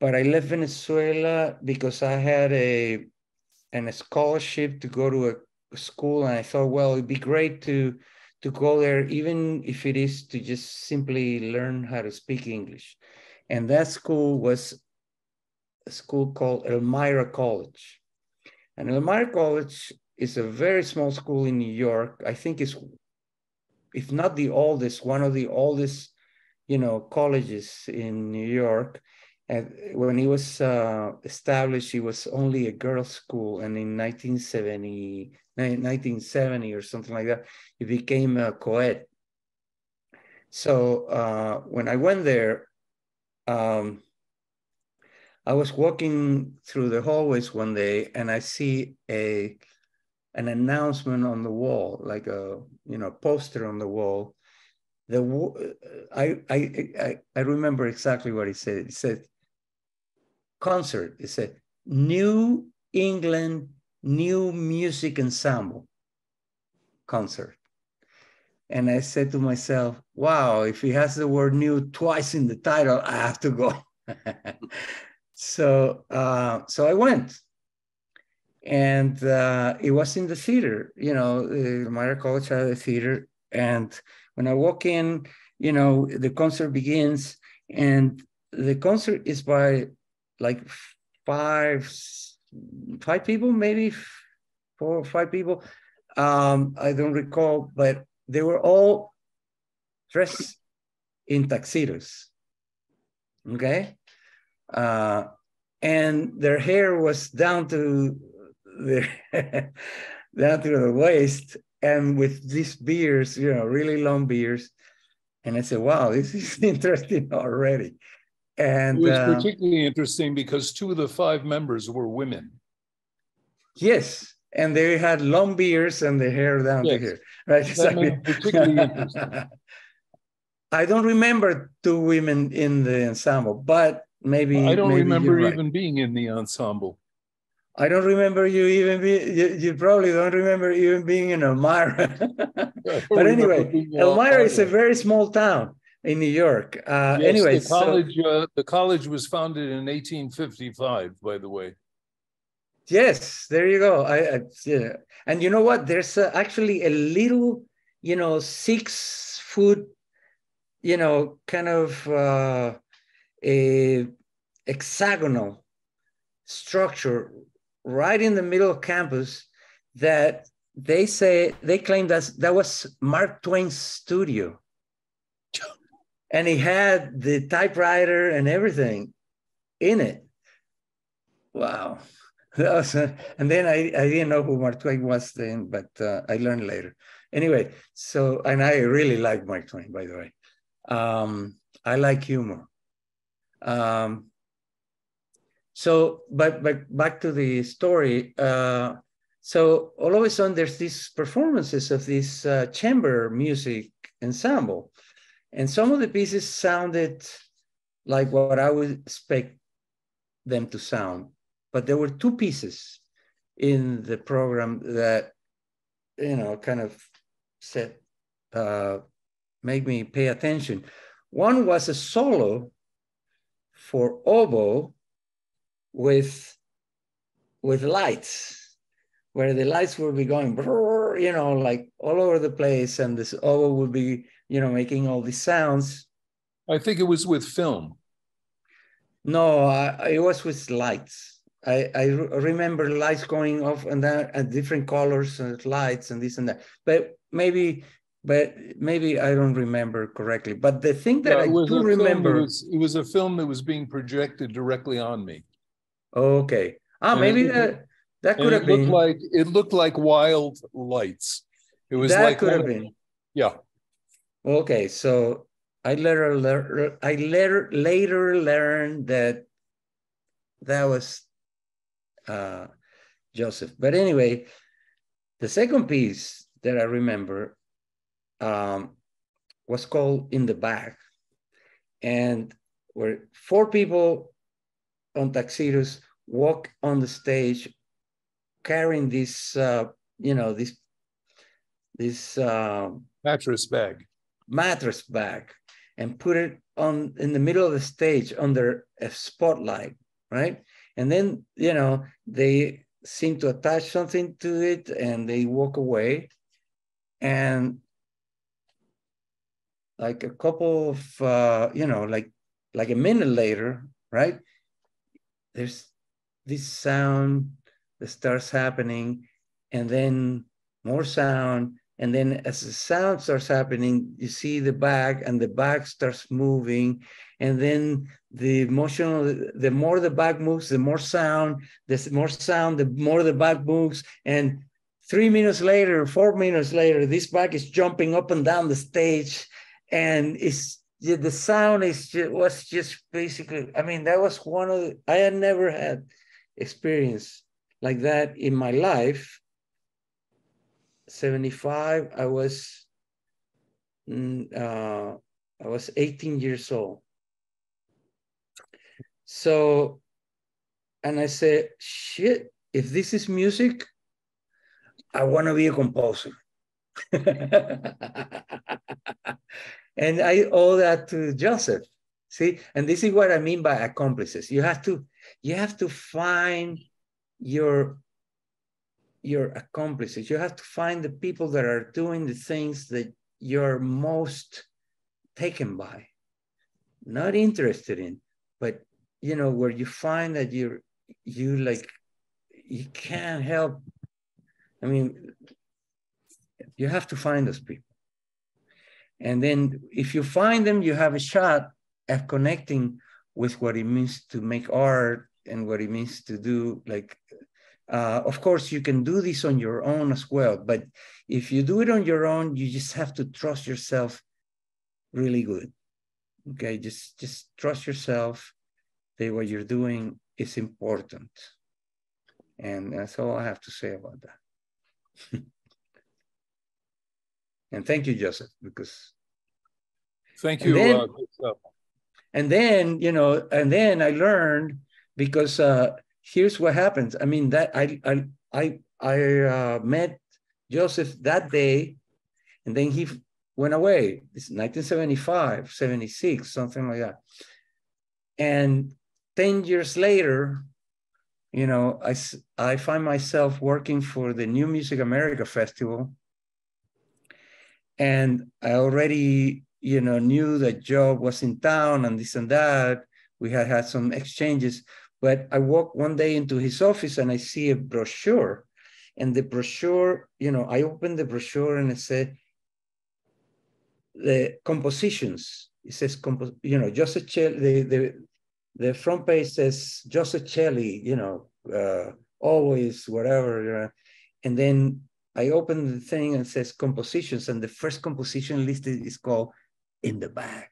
but I left Venezuela because I had a an, a scholarship to go to a school, and I thought, well, it'd be great to to go there, even if it is to just simply learn how to speak English. And that school was a school called Elmira College. And Elmira College is a very small school in New York. I think it's if not the oldest, one of the oldest, you know, colleges in New York. And when it was uh, established, it was only a girls' school, and in 1970, 1970 or something like that, it became a co-ed. So uh, when I went there, um, I was walking through the hallways one day, and I see a an announcement on the wall, like a you know poster on the wall. The I I I, remember exactly what he said. It said concert. It's a New England New Music Ensemble concert. And I said to myself, wow, if he has the word new twice in the title, I have to go. [LAUGHS] so uh, so I went and uh, it was in the theater. You know, the Elmira College had a theater, and when I walk in, you know, the concert begins, and the concert is by like five five people, maybe four or five people. Um, I don't recall, but they were all dressed in tuxedos. Okay. Uh, and their hair was down to the [LAUGHS] down to the waist and with these beards, you know, really long beards. And I said, wow, this is [LAUGHS] interesting already. And
it was
uh,
particularly interesting because two of the five members were women.
Yes, and they had long beards and the hair down
Yes.
to here. Right. Exactly. [LAUGHS]
particularly interesting. [LAUGHS]
I don't remember two women in the ensemble, but maybe
I don't
maybe
remember
right.
even being in the ensemble.
I don't remember you even be. You, you probably don't remember even being in Elmira. [LAUGHS] but anyway, Elmira is a very small town in New York. Uh,
Yes,
anyway,
the
so-
college, uh, the college was founded in 1855, by the way.
Yes, there you go. I, I yeah. and you know what? There's uh, actually a little, you know, six foot, you know, kind of uh, a hexagonal structure right in the middle of campus that they say they claim that that was Mark Twain's studio, [LAUGHS] and he had the typewriter and everything in it. Wow. [LAUGHS] Was, and then I, I didn't know who Mark Twain was then, but uh, I learned later. Anyway, so, and I really like Mark Twain, by the way. Um, I like humor. Um, so, but, but back to the story. Uh, so all of a sudden there's these performances of this uh, chamber music ensemble. And some of the pieces sounded like what I would expect them to sound but there were two pieces in the program that you know kind of said uh, make me pay attention. One was a solo for oboe with with lights where the lights will be going you know like all over the place and this oboe will be you know making all these sounds
I think it was with film.
no I, it was with lights I, I remember lights going off and then and different colors and lights and this and that. But maybe, but maybe I don't remember correctly. But the thing that
Yeah,
I do
a film that
remember.
was- It was a film that was being projected directly on me.
Okay. Ah,
And
maybe
it-
that that could
it
have
looked
been.
like it looked like wild lights. It was
that
like
could have been.
Yeah.
Okay, so I later lear- I later later learned that that was uh, Joseph. But anyway, the second piece that I remember um, was called "In the Bag," and where four people on tuxedos walk on the stage carrying this, uh, you know, this this. Uh,
mattress bag.
mattress bag and put it on in the middle of the stage under a spotlight right? And then you know they seem to attach something to it and they walk away. And like a couple of uh you know like like a minute later right? There's this sound starts happening and then more sound And then as the sound starts happening, you see the back and the back starts moving. And then the motion, the more the back moves, the more sound, the more sound, the more the back moves. And three minutes later, four minutes later, this back is jumping up and down the stage. And it's the sound is just, was just basically, I mean, that was one of the, I had never had experience like that in my life 75, I was mm, uh, I was 18 years old. So, and I said, shit, if this is music, I want to be a composer. [LAUGHS] and I owe that to Joseph. See, and this is what I mean by accomplices. You have to, you have to find your your accomplices. You have to find the people that are doing the things that you're most taken by, not interested in, but you know, where you find that you're you like you can't help. I mean, you have to find those people. And then if you find them, you have a shot at connecting with what it means to make art and what it means to do like uh, of course, you can do this on your own as well, but if you do it on your own, you just have to trust yourself really good. Okay, just just trust yourself that what you're doing is important. And that's all I have to say about that. [LAUGHS] and thank you, Joseph, because
thank you.
And then,
uh,
and then you know, and then I learned because uh, here's what happens. I mean, that I I I I uh, met Joseph that day, and then he went away. It's 1975, 76, something like that. And 10 years later, you know, I, I find myself working for the New Music America Festival. And I already, you know, knew that Joe was in town and this and that. We had had some exchanges, but I walk one day into his office and I see a brochure. And the brochure, you know, I opened the brochure and it said the compositions. It says, you know, Joseph Celli, the, the, the front page says Joseph Celli, you know, uh, always, whatever. and then I open the thing and says compositions, and the first composition listed is called In the Bag.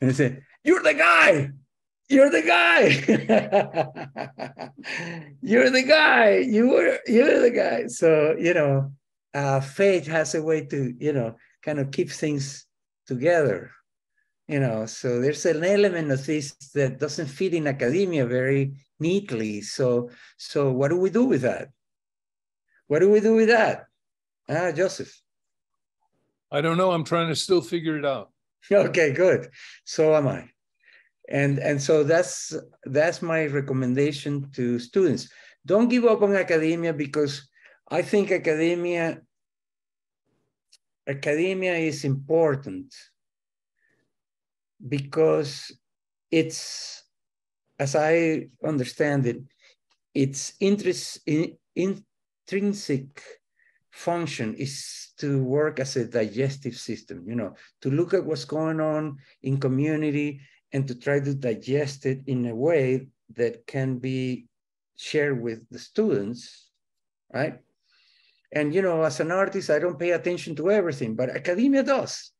And I said, You're the guy you're the guy. [LAUGHS] you're the guy. You were you're the guy. So you know, uh, fate has a way to you know kind of keep things together. You know, so there's an element of this that doesn't fit in academia very neatly. So so what do we do with that? What do we do with that? Ah, Joseph.
I don't know. I'm trying to still figure it out. [LAUGHS]
Okay, good. So am I and and so that's that's my recommendation to students. Don't give up on academia because i think academia academia is important because it's as i understand it its interest in, intrinsic function is to work as a digestive system you know to look at what's going on in community and to try to digest it in a way that can be shared with the students, right? And you know, as an artist, I don't pay attention to everything, but academia does.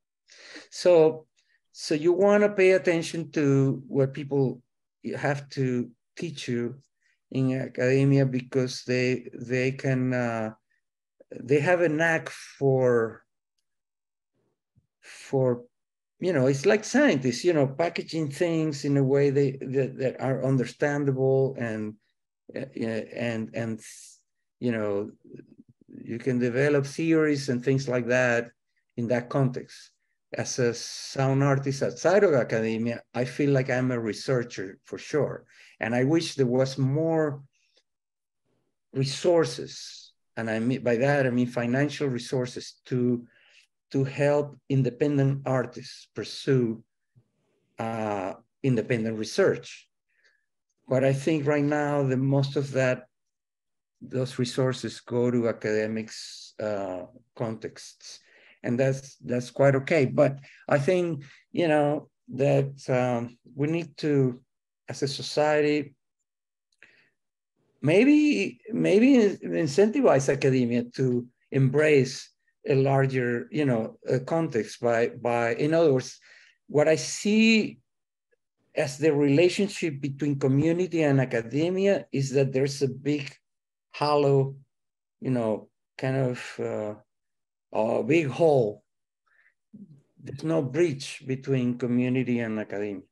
So, so you want to pay attention to what people have to teach you in academia because they they can uh, they have a knack for for you know, it's like scientists, you know, packaging things in a way they, that, that are understandable and eh, eh, and and you know, you can develop theories and things like that in that context. As a sound artist outside of academia, I feel like I'm a researcher for sure, and I wish there was more resources, and I mean by that I mean financial resources to to help independent artists pursue uh, independent research. But I think right now the most of that those resources go to academics uh, contexts, and that's that's quite okay. But I think you know that um, we need to, as a society, maybe maybe incentivize academia to embrace a larger you know context by by in other words what i see as the relationship between community and academia is that there's a big hollow you know kind of uh, a big hole. There's no bridge between community and academia.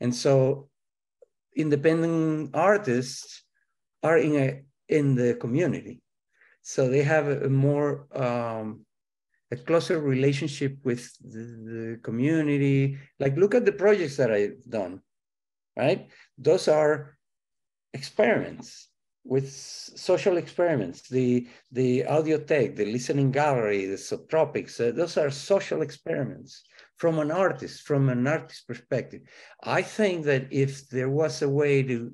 And so independent artists are in a in the community so they have a, more um, a closer relationship with the, the, community. Like look at the projects that I've done, right? Those are experiments with social experiments. The the audiotheque, the listening gallery, the subtropics. Uh, those are social experiments from an artist, from an artist perspective. I think that if there was a way to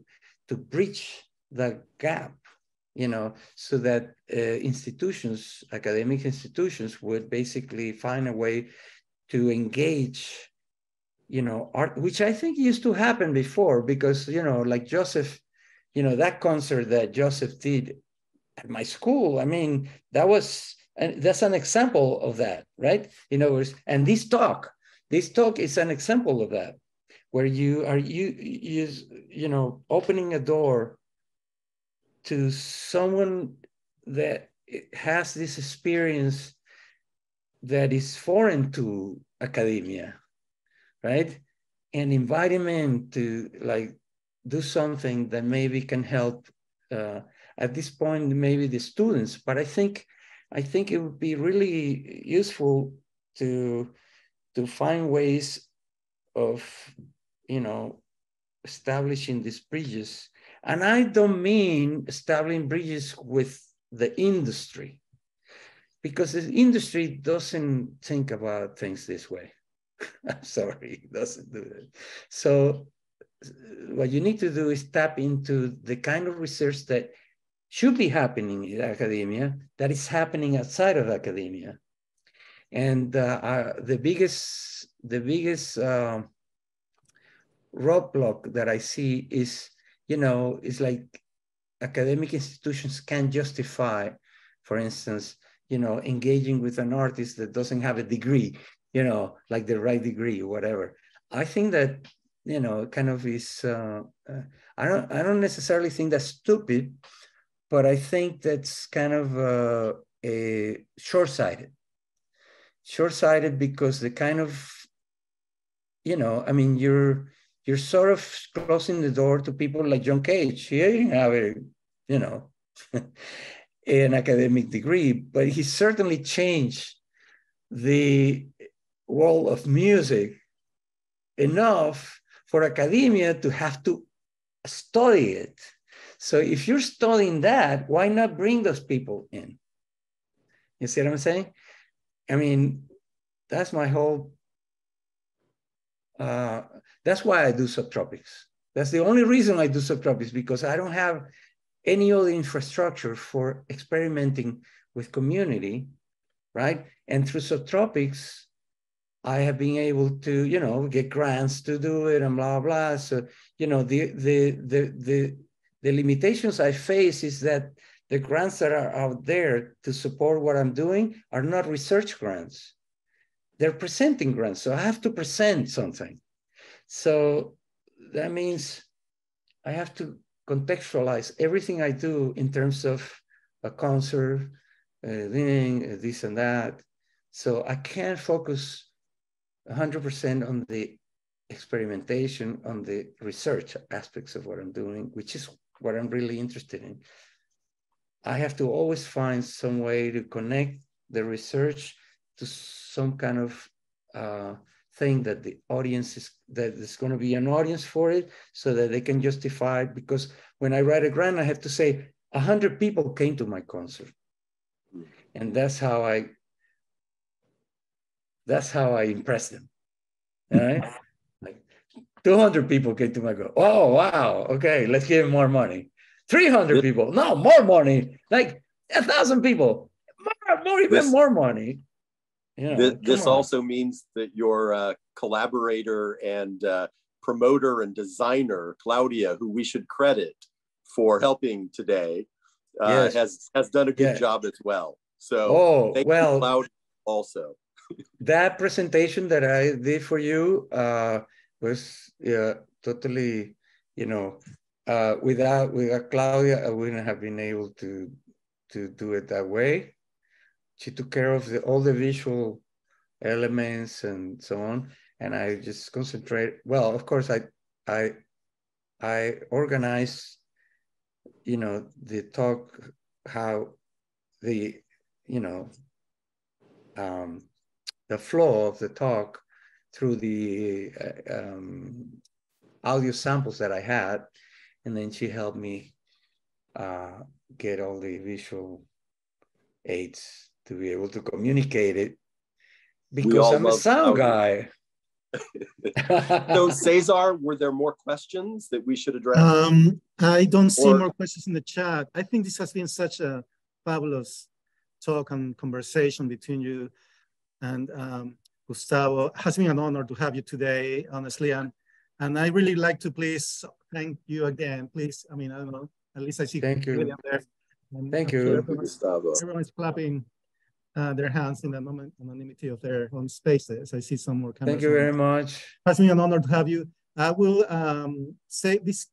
to bridge the gap you know, so that uh, institutions, academic institutions would basically find a way to engage, you know, art, which I think used to happen before because, you know, like Joseph, you know, that concert that Joseph did at my school, I mean, that was, and that's an example of that, right? You know, and this talk, this talk is an example of that, where you are, you, you, you know, opening a door to someone that has this experience that is foreign to academia, right? And invite him in to like do something that maybe can help uh, at this point, maybe the students, but I think I think it would be really useful to to find ways of you know establishing these bridges and I don't mean establishing bridges with the industry, because the industry doesn't think about things this way. [LAUGHS] I'm sorry, it doesn't do that. So what you need to do is tap into the kind of research that should be happening in academia that is happening outside of academia. And uh, uh, the biggest, the biggest uh, roadblock that I see is you know, it's like academic institutions can't justify, for instance, you know, engaging with an artist that doesn't have a degree, you know, like the right degree or whatever. I think that, you know, kind of is, uh, uh, I don't, I don't necessarily think that's stupid, but I think that's kind of uh, a short-sighted. Short-sighted because the kind of, you know, I mean, you're, you're sort of closing the door to people like John Cage. He didn't have a, you know, [LAUGHS] an academic degree, but he certainly changed the world of music enough for academia to have to study it. So if you're studying that, why not bring those people in? You see what I'm saying? I mean, that's my whole uh, that's why I do subtropics. That's the only reason I do subtropics because I don't have any other infrastructure for experimenting with community, right? And through subtropics, I have been able to, you know, get grants to do it and blah blah. So, you know, the the the the the limitations I face is that the grants that are out there to support what I'm doing are not research grants. They're presenting grants. So I have to present something. So that means I have to contextualize everything I do in terms of a concert, uh, this and that. So I can't focus 100% on the experimentation, on the research aspects of what I'm doing, which is what I'm really interested in. I have to always find some way to connect the research to some kind of uh, thing that the audience is that there's going to be an audience for it so that they can justify it because when i write a grant i have to say 100 people came to my concert mm. and that's how i that's how i impress them all right [LAUGHS] like 200 people came to my go oh wow okay let's give them more money 300 people. No, more money. Like a thousand people. More, more even
This-
more money. You know,
This,
on.
also means that your uh, collaborator and uh, promoter and designer, Claudia, who we should credit for helping today, uh,
Yes.
has has done a good
Yeah.
job as well. So
Oh,
thank
well,
you, Claudia, also. [LAUGHS]
that presentation that I did for you uh, was yeah, totally, you know, uh, without without Claudia, I wouldn't have been able to to do it that way. She took care of the, all the visual elements and so on, and I just concentrate. Well, of course, I I I organize, you know, the talk how the you know um, the flow of the talk through the uh, um, audio samples that I had, and then she helped me uh, get all the visual aids to be able to communicate it because I'm a sound
Claudia.
guy.
So [LAUGHS] Cesar, were there more questions that we should address?
Um, I don't see
Or-
more questions in the chat. I think this has been such a fabulous talk and conversation between you and um, Gustavo. It has been an honor to have you today, honestly. And, and I really like to please thank you again. Please, I mean, I don't know, at least I see
Thank you.
There.
Thank
I'm sure
you.
everyone's-
Gustavo.
Everyone's clapping uh, their hands in the moment, anonymity of their own spaces. I see some more cameras.
Thank you very much.
Has been an honor to have you. I will um, say this,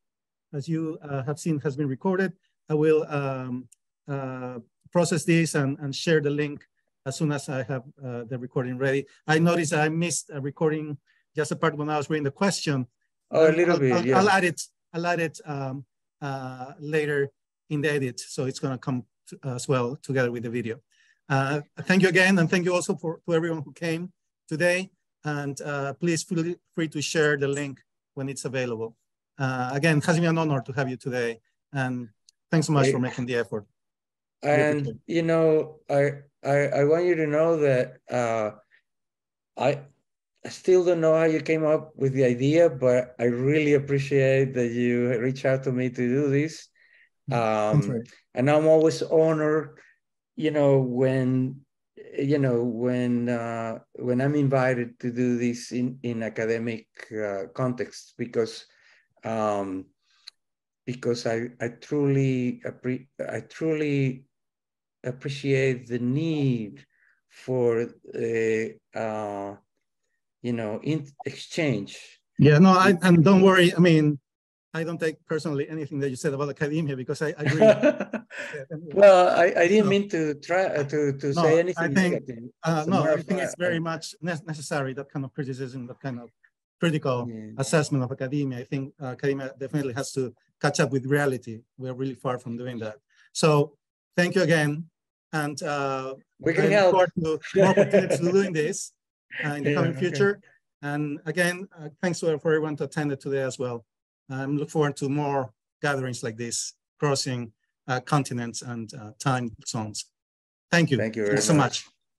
as you uh, have seen, has been recorded. I will um, uh, process this and, and share the link as soon as I have uh, the recording ready. I noticed I missed a recording just a part when I was reading the question.
Oh, a little
I'll-
bit,
I'll,
yeah.
I'll add it. I'll add it um, uh, later in the edit, so it's going to come to- as well together with the video. Uh, thank you again, and thank you also for to everyone who came today. And uh, please feel free to share the link when it's available. Uh, again, it has been an honor to have you today, and thanks so much for making the effort.
And you know, I I I want you to know that uh, I I still don't know how you came up with the idea, but I really appreciate that you reach out to me to do this. Um, and I'm always honored, you know, when you know when uh, when I'm invited to do this in in academic uh, context because um, because I I truly appre- I truly appreciate the need for uh, uh, you know in exchange.
Yeah, no, I, and don't worry. I mean, I don't take personally anything that you said about academia because I, I agree. [LAUGHS]
well, I, I didn't
No.
mean to try uh, to to
No,
say
I
anything
think,
negative.
Uh, no, I think it's very much ne- necessary, that kind of criticism, that kind of critical
Yeah.
assessment of academia. I think uh, academia definitely has to catch up with reality. We're really far from doing that. So thank you again. And uh,
We can
I look
help.
forward to more opportunities to doing this uh, in the [LAUGHS]
Yeah,
coming
okay.
future. And again, uh, thanks to, for everyone to attend it today as well. I'm look forward to more gatherings like this, crossing uh, continents and uh, time zones. Thank you.
Thank you very
so
much.
much.